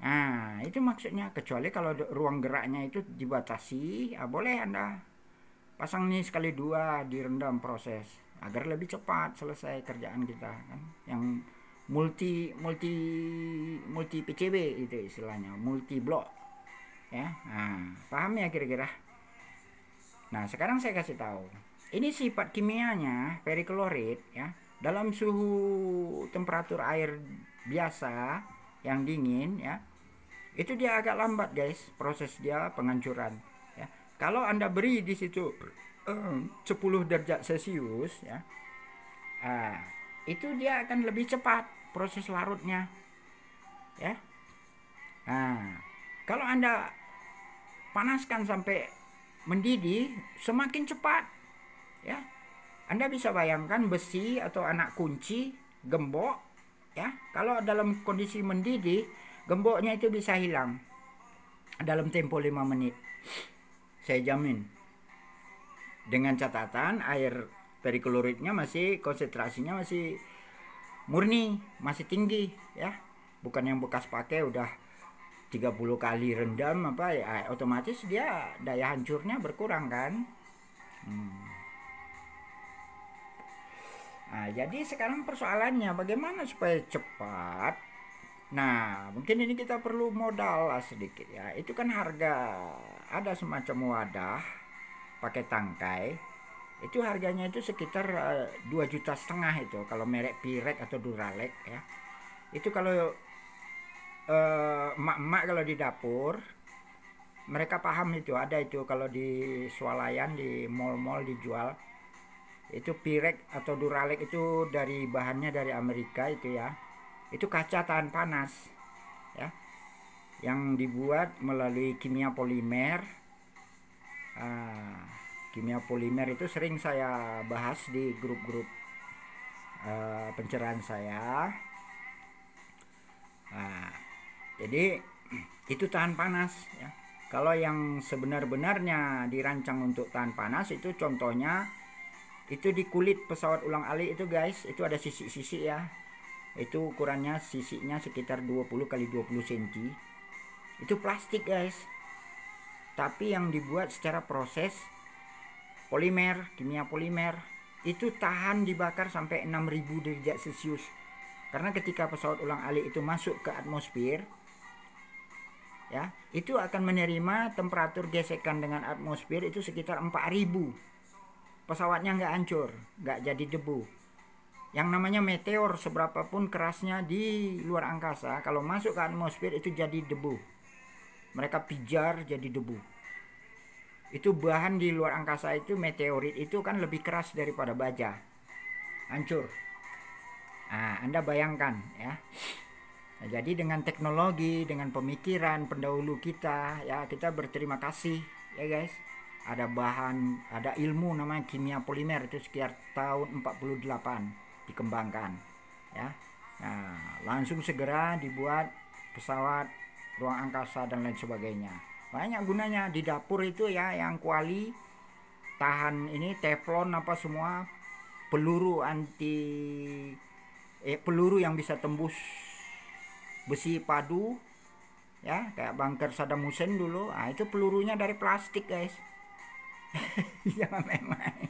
Nah itu maksudnya. Kecuali kalau ruang geraknya itu dibatasi. Ya boleh anda. Pasang nih sekali dua direndam proses agar lebih cepat selesai kerjaan kita kan. Yang multi multi multi PCB itu istilahnya multi blok ya. Nah, paham ya kira-kira? Nah sekarang saya kasih tahu ini sifat kimianya periklorid ya dalam suhu temperatur air biasa yang dingin ya itu dia agak lambat guys proses dia penghancuran ya. Kalau anda beri di situ 10 derajat celcius ya. Ah, itu dia akan lebih cepat proses larutnya ya. Nah kalau anda panaskan sampai mendidih semakin cepat ya. Anda bisa bayangkan besi atau anak kunci gembok ya. Kalau dalam kondisi mendidih gemboknya itu bisa hilang dalam tempo 5 menit. Saya jamin dengan catatan air perikloridnya masih konsentrasinya masih murni masih tinggi ya. Bukan yang bekas pakai udah 30 kali rendam apa ya otomatis dia daya hancurnya berkurang kan. Hmm. nah jadi sekarang persoalannya bagaimana supaya cepat? Nah mungkin ini kita perlu modal lah sedikit ya. Itu kan harga ada semacam wadah pakai tangkai itu harganya itu sekitar uh, eh, 2 juta setengah itu kalau merek Pirek atau Duralek ya. Itu kalau uh, emak-emak kalau di dapur mereka paham itu ada itu kalau di swalayan di mall-mall dijual itu Pirek atau Duralek itu dari bahannya dari Amerika itu ya itu kaca tahan panas ya. Yang dibuat melalui kimia polimer uh, kimia polimer itu sering saya bahas di grup-grup uh, pencerahan saya. Nah, jadi itu tahan panas ya. Kalau yang sebenar-benarnya dirancang untuk tahan panas itu contohnya itu di kulit pesawat ulang alik itu guys itu ada sisi-sisi ya. Itu ukurannya sisinya sekitar 20 kali 20 cm itu plastik guys tapi yang dibuat secara proses polimer, kimia polimer itu tahan dibakar sampai 6000 derajat Celcius. Karena ketika pesawat ulang alik itu masuk ke atmosfer ya, itu akan menerima temperatur gesekan dengan atmosfer itu sekitar 4000. Pesawatnya nggak hancur, nggak jadi debu. Yang namanya meteor seberapapun kerasnya di luar angkasa, kalau masuk ke atmosfer itu jadi debu. Mereka pijar jadi debu. Itu bahan di luar angkasa itu meteorit itu kan lebih keras daripada baja. Hancur. Nah anda bayangkan ya. Nah, jadi dengan teknologi dengan pemikiran pendahulu kita ya kita berterima kasih ya guys. Ada bahan ada ilmu namanya kimia polimer itu sekitar tahun 48 dikembangkan ya. Nah langsung segera dibuat pesawat ruang angkasa dan lain sebagainya. Banyak gunanya di dapur itu ya yang kuali tahan ini teflon apa semua peluru anti eh, peluru yang bisa tembus besi padu ya kayak bunker Saddam Hussein dulu. Ah itu pelurunya dari plastik guys. Jangan main-main.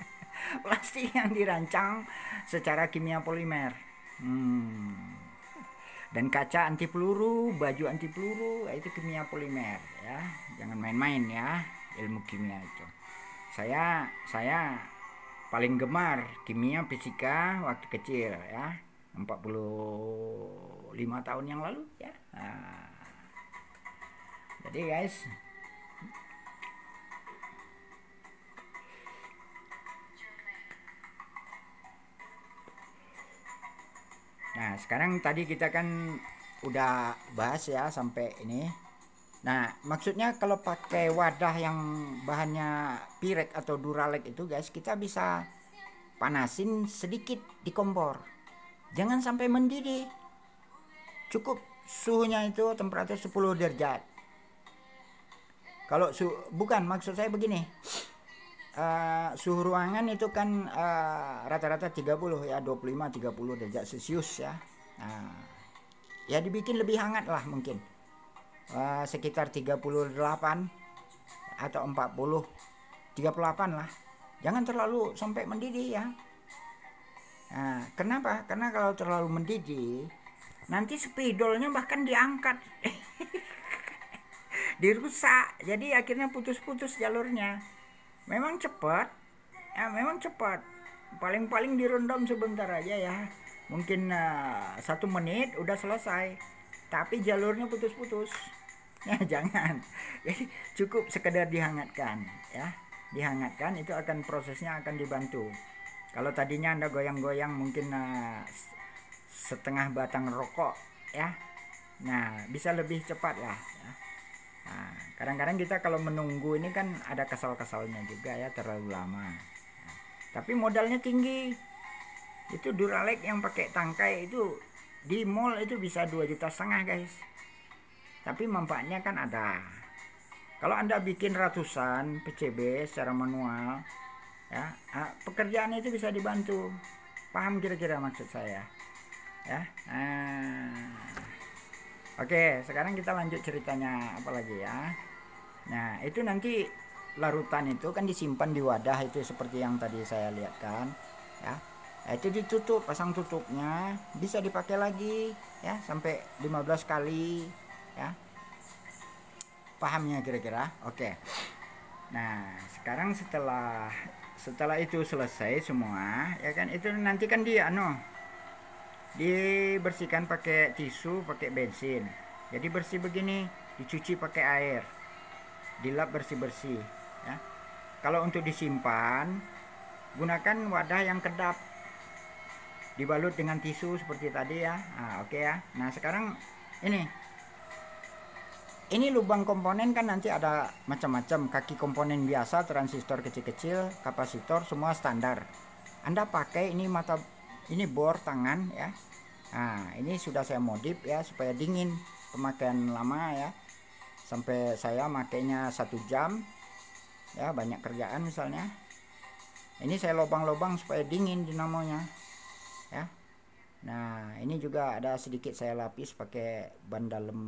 Plastik yang dirancang secara kimia polimer. Hmm dan kaca anti peluru, baju anti peluru, itu kimia polimer ya. Jangan main-main ya ilmu kimia itu. Saya saya paling gemar kimia fisika waktu kecil ya. 45 tahun yang lalu ya. Nah, jadi guys, Nah, sekarang tadi kita kan udah bahas ya sampai ini. Nah, maksudnya kalau pakai wadah yang bahannya pirek atau duralek itu guys, kita bisa panasin sedikit di kompor. jangan sampai mendidih cukup suhunya itu temperatur 10 derajat kalau su bukan maksud saya begini uh, suhu ruangan itu kan eh, rata-rata uh, 30 ya 25 30 derajat celcius ya. Nah, ya dibikin lebih hangat lah mungkin. Uh, sekitar 38 atau 40 38 lah. Jangan terlalu sampai mendidih ya. Nah, kenapa? Karena kalau terlalu mendidih nanti spidolnya bahkan diangkat. Dirusak. Jadi akhirnya putus-putus jalurnya memang cepat. Ya memang cepat. Paling-paling direndam sebentar aja ya. Mungkin uh, satu menit udah selesai. Tapi jalurnya putus-putus. Ya jangan. Jadi cukup sekedar dihangatkan ya. Dihangatkan itu akan prosesnya akan dibantu. Kalau tadinya anda goyang-goyang mungkin uh, setengah batang rokok ya. Nah bisa lebih cepat lah ya. Nah, kadang-kadang kita kalau menunggu ini kan ada kesal-kesalnya juga ya terlalu lama. Nah, tapi modalnya tinggi. Itu Duralek yang pakai tangkai itu di mall itu bisa dua juta setengah guys. Tapi manfaatnya kan ada. Kalau anda bikin ratusan PCB secara manual ya pekerjaan itu bisa dibantu. Paham kira-kira maksud saya? Ya nah. Oke sekarang kita lanjut ceritanya. Apa lagi ya? Nah itu nanti larutan itu kan disimpan di wadah itu seperti yang tadi saya lihat kan ya. Nah, itu ditutup pasang tutupnya bisa dipakai lagi ya sampai 15 kali ya. Pahamnya kira-kira? Oke. Nah sekarang setelah setelah itu selesai semua ya kan? Itu nanti kan dia no dibersihkan pakai tisu pakai bensin. Jadi bersih begini dicuci pakai air. Dilap bersih-bersih ya. Kalau untuk disimpan gunakan wadah yang kedap. Dibalut dengan tisu seperti tadi ya. Nah, oke okay ya. Nah sekarang ini. Ini lubang komponen kan nanti ada macam-macam. Kaki komponen biasa transistor kecil-kecil kapasitor semua standar. Anda pakai ini mata ini bor tangan ya. Nah ini sudah saya modif ya supaya dingin pemakaian lama ya. Sampai saya makainya satu jam ya banyak kerjaan misalnya. Ini saya lubang-lubang supaya dingin dinamonya ya. Nah ini juga ada sedikit saya lapis pakai ban dalam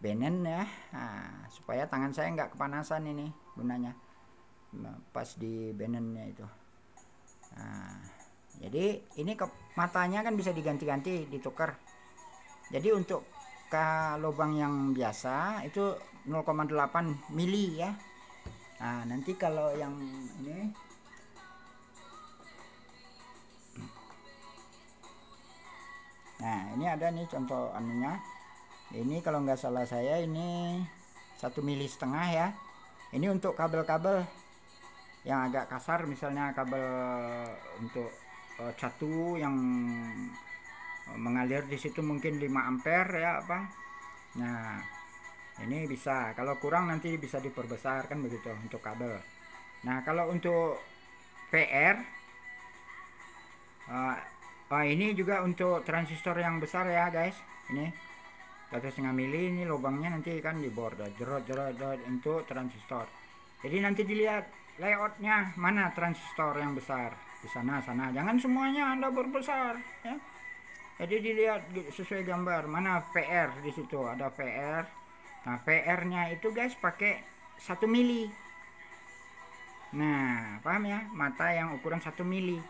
benen ya. Nah, supaya tangan saya nggak kepanasan ini gunanya pas di benennya itu. Nah jadi ini ke matanya kan bisa diganti-ganti ditukar. Jadi untuk ke lubang yang biasa itu 0,8 mili ya. Nah nanti kalau yang ini nah ini ada nih contoh anunya. Ini kalau nggak salah saya ini satu mili setengah ya. Ini untuk kabel-kabel yang agak kasar misalnya kabel untuk uh, satu yang uh, mengalir di situ mungkin 5 ampere ya apa. Nah ini bisa kalau kurang nanti bisa diperbesar kan begitu untuk kabel. Nah kalau untuk PR uh, uh, ini juga untuk transistor yang besar ya guys. Ini satu setengah mili ini lubangnya nanti kan di bor jerot jerot untuk transistor. Jadi nanti dilihat layoutnya mana transistor yang besar di sana sana. Jangan semuanya anda berbesar ya. Jadi dilihat sesuai gambar mana PR di situ. Ada PR nah PR nya itu guys pakai satu mili. Nah paham ya? Mata yang ukuran satu mili.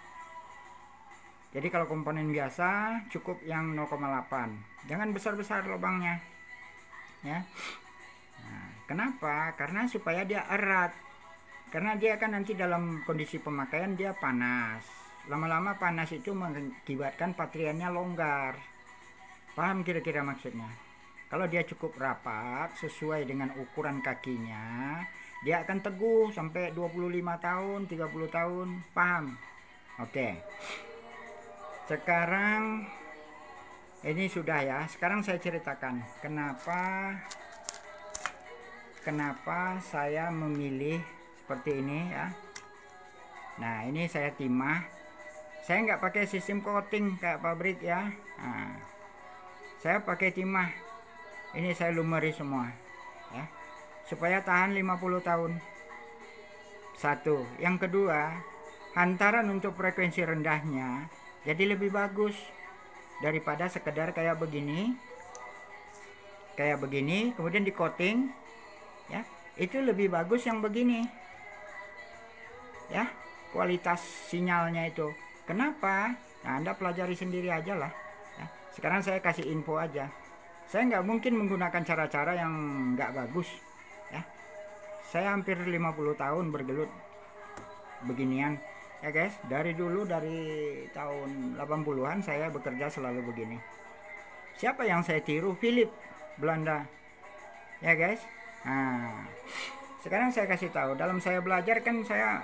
Jadi kalau komponen biasa cukup yang 0,8 jangan besar-besar lubangnya ya. Nah, kenapa? Karena supaya dia erat karena dia kan nanti dalam kondisi pemakaian dia panas. Lama-lama panas itu mengakibatkan patriannya longgar. Paham kira-kira maksudnya? Kalau dia cukup rapat sesuai dengan ukuran kakinya dia akan teguh sampai 25 tahun 30 tahun. Paham? Oke. Sekarang ini sudah ya. Sekarang saya ceritakan kenapa kenapa saya memilih seperti ini ya. Nah ini saya timah. Saya nggak pakai sistem coating kayak pabrik ya. Nah, saya pakai timah. Ini saya lumeri semua ya. Supaya tahan 50 tahun. Satu. Yang kedua hantaran untuk frekuensi rendahnya jadi lebih bagus daripada sekedar kayak begini. Kayak begini kemudian di coating ya. Itu lebih bagus yang begini ya kualitas sinyalnya itu. Kenapa? Nah anda pelajari sendiri aja lah ya. sekarang saya kasih info aja. Saya nggak mungkin menggunakan cara-cara yang nggak bagus ya. Saya hampir 50 tahun bergelut beginian ya guys. Dari dulu dari tahun 80-an saya bekerja selalu begini. Siapa yang saya tiru? Philip Belanda ya guys. Nah sekarang saya kasih tahu dalam saya belajar kan saya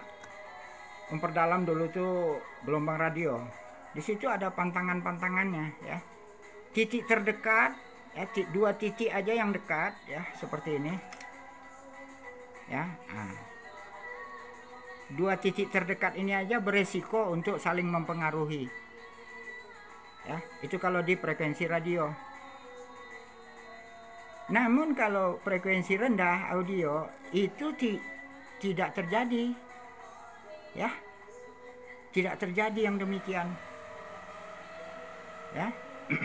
memperdalam dulu tuh gelombang radio. Di situ ada pantangan-pantangannya ya. Titik terdekat ya dua titik aja yang dekat ya seperti ini. Ya nah. dua titik terdekat ini aja beresiko untuk saling mempengaruhi. Ya itu kalau di frekuensi radio. Namun kalau frekuensi rendah audio itu ti tidak terjadi. Ya. Tidak terjadi yang demikian. Ya.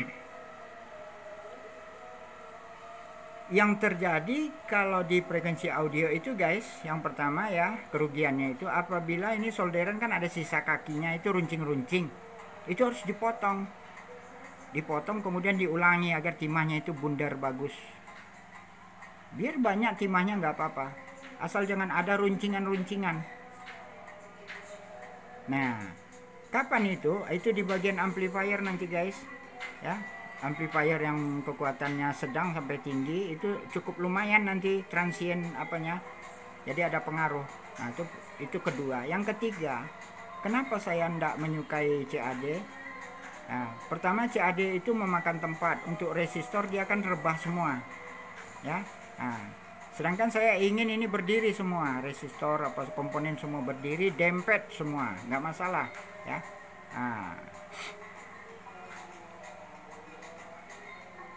yang terjadi kalau di frekuensi audio itu guys, yang pertama ya, kerugiannya itu apabila ini solderan kan ada sisa kakinya itu runcing-runcing. Itu harus dipotong. Dipotong kemudian diulangi agar timahnya itu bundar bagus biar banyak timahnya nggak apa-apa asal jangan ada runcingan-runcingan nah kapan itu? Itu di bagian amplifier nanti guys. Ya amplifier yang kekuatannya sedang sampai tinggi itu cukup lumayan nanti transien apanya. Jadi ada pengaruh. Nah itu itu kedua. Yang ketiga kenapa saya tidak menyukai CAD nah pertama CAD itu memakan tempat. Untuk resistor dia akan rebah semua. Ya Nah, sedangkan saya ingin ini berdiri semua, resistor apa komponen semua berdiri, dempet semua, nggak masalah, ya. Nah,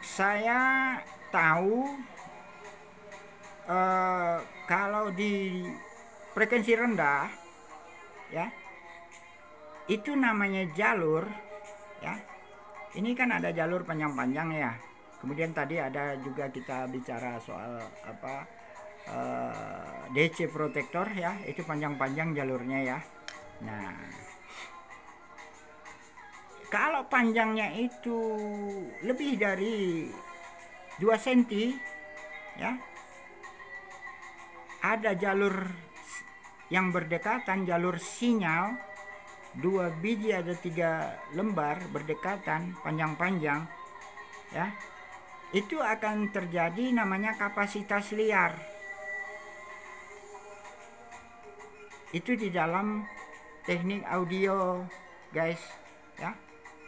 saya tahu uh, kalau di frekuensi rendah, ya, itu namanya jalur, ya. Ini kan ada jalur panjang-panjang ya kemudian tadi ada juga kita bicara soal apa uh, eh, DC protektor ya itu panjang-panjang jalurnya ya. Nah kalau panjangnya itu lebih dari 2 cm ya ada jalur yang berdekatan jalur sinyal dua biji ada tiga lembar berdekatan panjang-panjang ya itu akan terjadi namanya kapasitas liar. Itu di dalam teknik audio, guys, ya.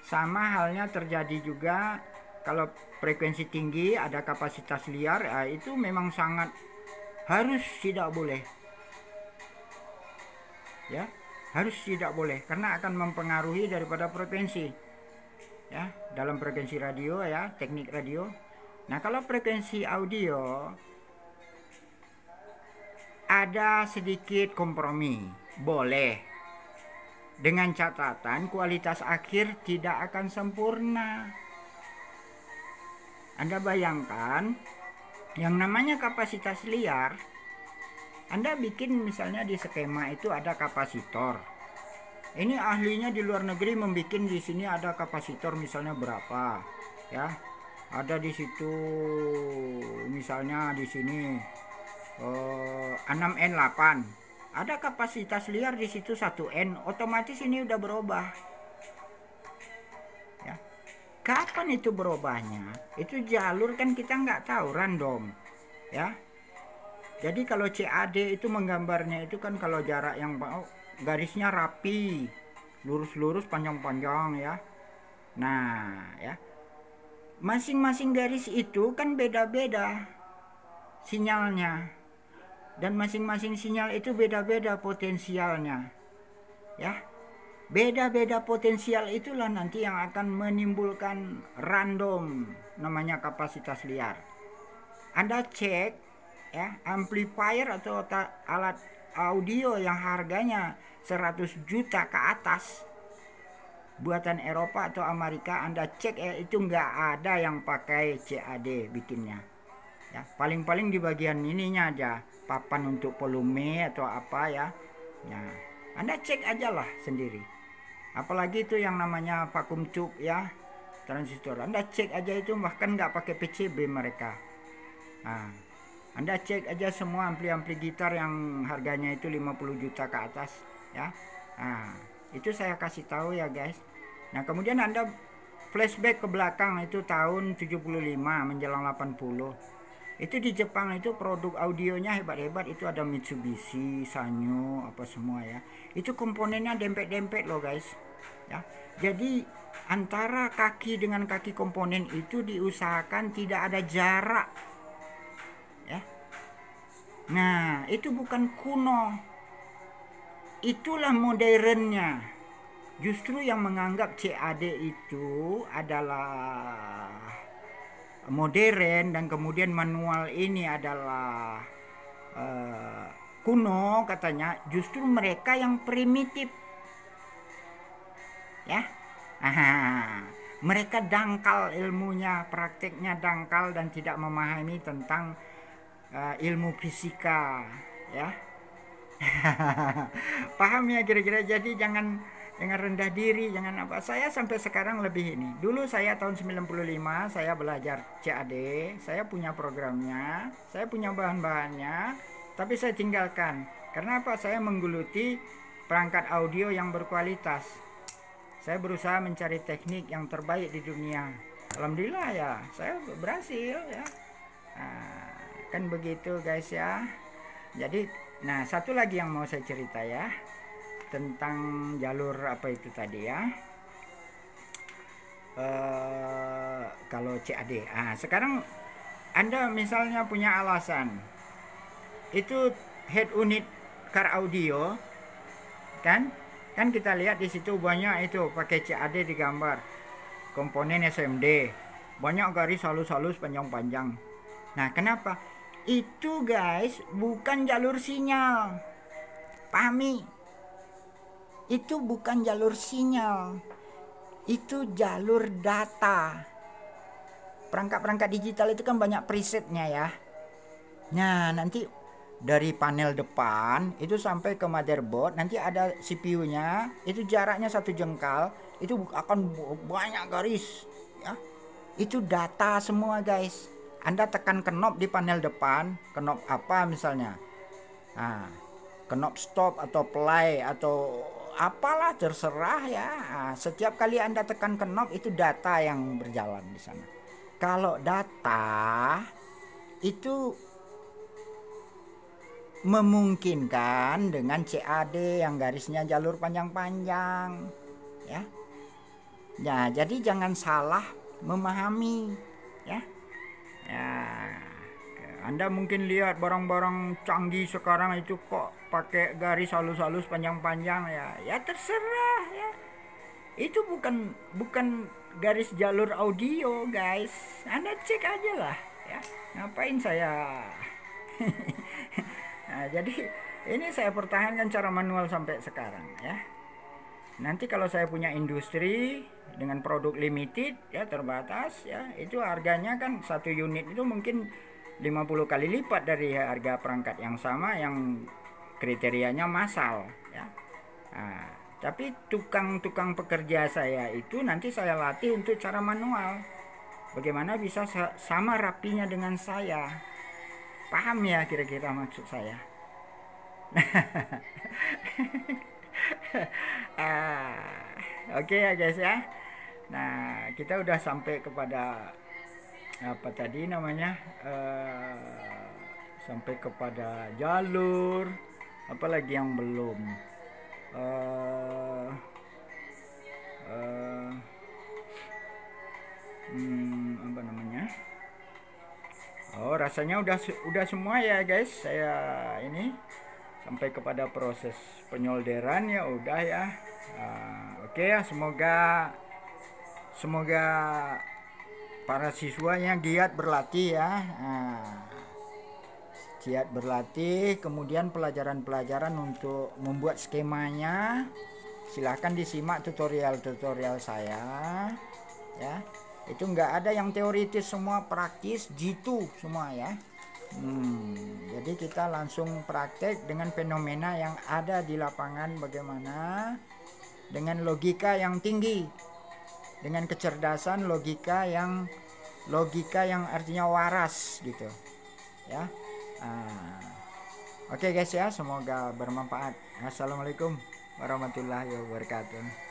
Sama halnya terjadi juga kalau frekuensi tinggi ada kapasitas liar, ya, itu memang sangat harus tidak boleh. Ya, harus tidak boleh karena akan mempengaruhi daripada frekuensi. Ya, dalam frekuensi radio ya, teknik radio Nah, kalau frekuensi audio ada sedikit kompromi, boleh. Dengan catatan kualitas akhir tidak akan sempurna. Anda bayangkan yang namanya kapasitas liar Anda bikin misalnya di skema itu ada kapasitor. Ini ahlinya di luar negeri membuat di sini ada kapasitor misalnya berapa, ya ada di situ misalnya di sini uh, 6N8 ada kapasitas liar di situ 1N otomatis ini udah berubah. Ya. Kapan itu berubahnya? Itu jalur kan kita nggak tahu random. Ya. Jadi kalau CAD itu menggambarnya itu kan kalau jarak yang oh, garisnya rapi lurus-lurus panjang-panjang ya. Nah ya masing-masing garis itu kan beda-beda sinyalnya. Dan masing-masing sinyal itu beda-beda potensialnya ya. Beda-beda potensial itulah nanti yang akan menimbulkan random namanya kapasitas liar. Anda cek ya amplifier atau alat audio yang harganya 100 juta ke atas buatan Eropa atau Amerika Anda cek ya itu nggak ada yang pakai CAD bikinnya. Ya paling-paling di bagian ininya aja papan untuk volume atau apa ya. Ya Anda cek aja lah sendiri. Apalagi itu yang namanya vakum tube ya transistor. Anda cek aja itu bahkan nggak pakai PCB mereka. Nah, Anda cek aja semua ampli-ampli gitar yang harganya itu 50 juta ke atas ya. Nah itu saya kasih tahu ya guys nah kemudian anda flashback ke belakang itu tahun 75 menjelang 80 itu di Jepang itu produk audionya hebat-hebat itu ada Mitsubishi, Sanyo, apa semua ya. Itu komponennya dempet-dempet loh guys. Ya. Jadi antara kaki dengan kaki komponen itu diusahakan tidak ada jarak. Ya. Nah, itu bukan kuno itulah modernnya. Justru yang menganggap CAD itu adalah modern dan kemudian manual ini adalah uh, kuno katanya. Justru mereka yang primitif. Ya? Aha. mereka dangkal ilmunya prakteknya dangkal dan tidak memahami tentang uh, ilmu fisika ya paham ya kira-kira? Jadi jangan jangan rendah diri jangan apa. Saya sampai sekarang lebih ini. Dulu saya tahun 95 saya belajar CAD saya punya programnya saya punya bahan-bahannya tapi saya tinggalkan. Karena apa? Saya menggeluti perangkat audio yang berkualitas. Saya berusaha mencari teknik yang terbaik di dunia. Alhamdulillah ya saya berhasil ya. Nah, kan begitu guys ya. Jadi Nah, satu lagi yang mau saya cerita ya tentang jalur apa itu tadi ya. Uh, kalau CAD. Ah, sekarang Anda misalnya punya alasan itu head unit car audio kan? Kan kita lihat di situ banyak itu pakai CAD digambar. Komponen SMD. Banyak garis halus-halus panjang-panjang. Nah, kenapa? Itu guys bukan jalur sinyal. Pahami? Itu bukan jalur sinyal. Itu jalur data. Perangkat-perangkat digital itu kan banyak presetnya ya. Nah nanti dari panel depan itu sampai ke motherboard nanti ada CPU-nya itu jaraknya satu jengkal itu akan banyak garis ya. Itu data semua guys anda tekan knob di panel depan, knob apa misalnya. Nah, stop atau play atau apalah terserah ya. Nah, setiap kali Anda tekan knob itu data yang berjalan di sana. Kalau data itu memungkinkan dengan CAD yang garisnya jalur panjang-panjang ya. Ya, jadi jangan salah memahami ya. Ya, Anda mungkin lihat barang-barang canggih sekarang itu kok pakai garis halus-halus panjang-panjang ya. Ya terserah ya. Itu bukan bukan garis jalur audio, guys. Anda cek aja lah ya. Ngapain saya? nah, jadi ini saya pertahankan cara manual sampai sekarang ya. Nanti kalau saya punya industri dengan produk limited ya terbatas ya itu harganya kan satu unit itu mungkin 50 kali lipat dari harga perangkat yang sama yang kriterianya massal ya. Nah, tapi tukang-tukang pekerja saya itu nanti saya latih untuk cara manual. Bagaimana bisa sama rapinya dengan saya. Paham ya kira-kira maksud saya ah, oke okay ya guys ya. Nah, kita udah sampai kepada apa tadi namanya? Uh, sampai kepada jalur apalagi yang belum. Uh, uh, hmm, apa namanya? Oh rasanya udah udah semua ya guys saya ini sampai kepada proses penyolderan ya udah ya. Uh, oke ya semoga semoga para siswanya giat berlatih ya. Nah, giat berlatih kemudian pelajaran-pelajaran untuk membuat skemanya. Silahkan disimak tutorial-tutorial saya ya. Itu enggak ada yang teoritis semua praktis jitu semua ya hmm, jadi kita langsung praktek dengan fenomena yang ada di lapangan bagaimana? Dengan logika yang tinggi. Dengan kecerdasan logika yang logika yang artinya waras gitu ya. Ah. oke okay guys ya semoga bermanfaat. Assalamualaikum warahmatullahi wabarakatuh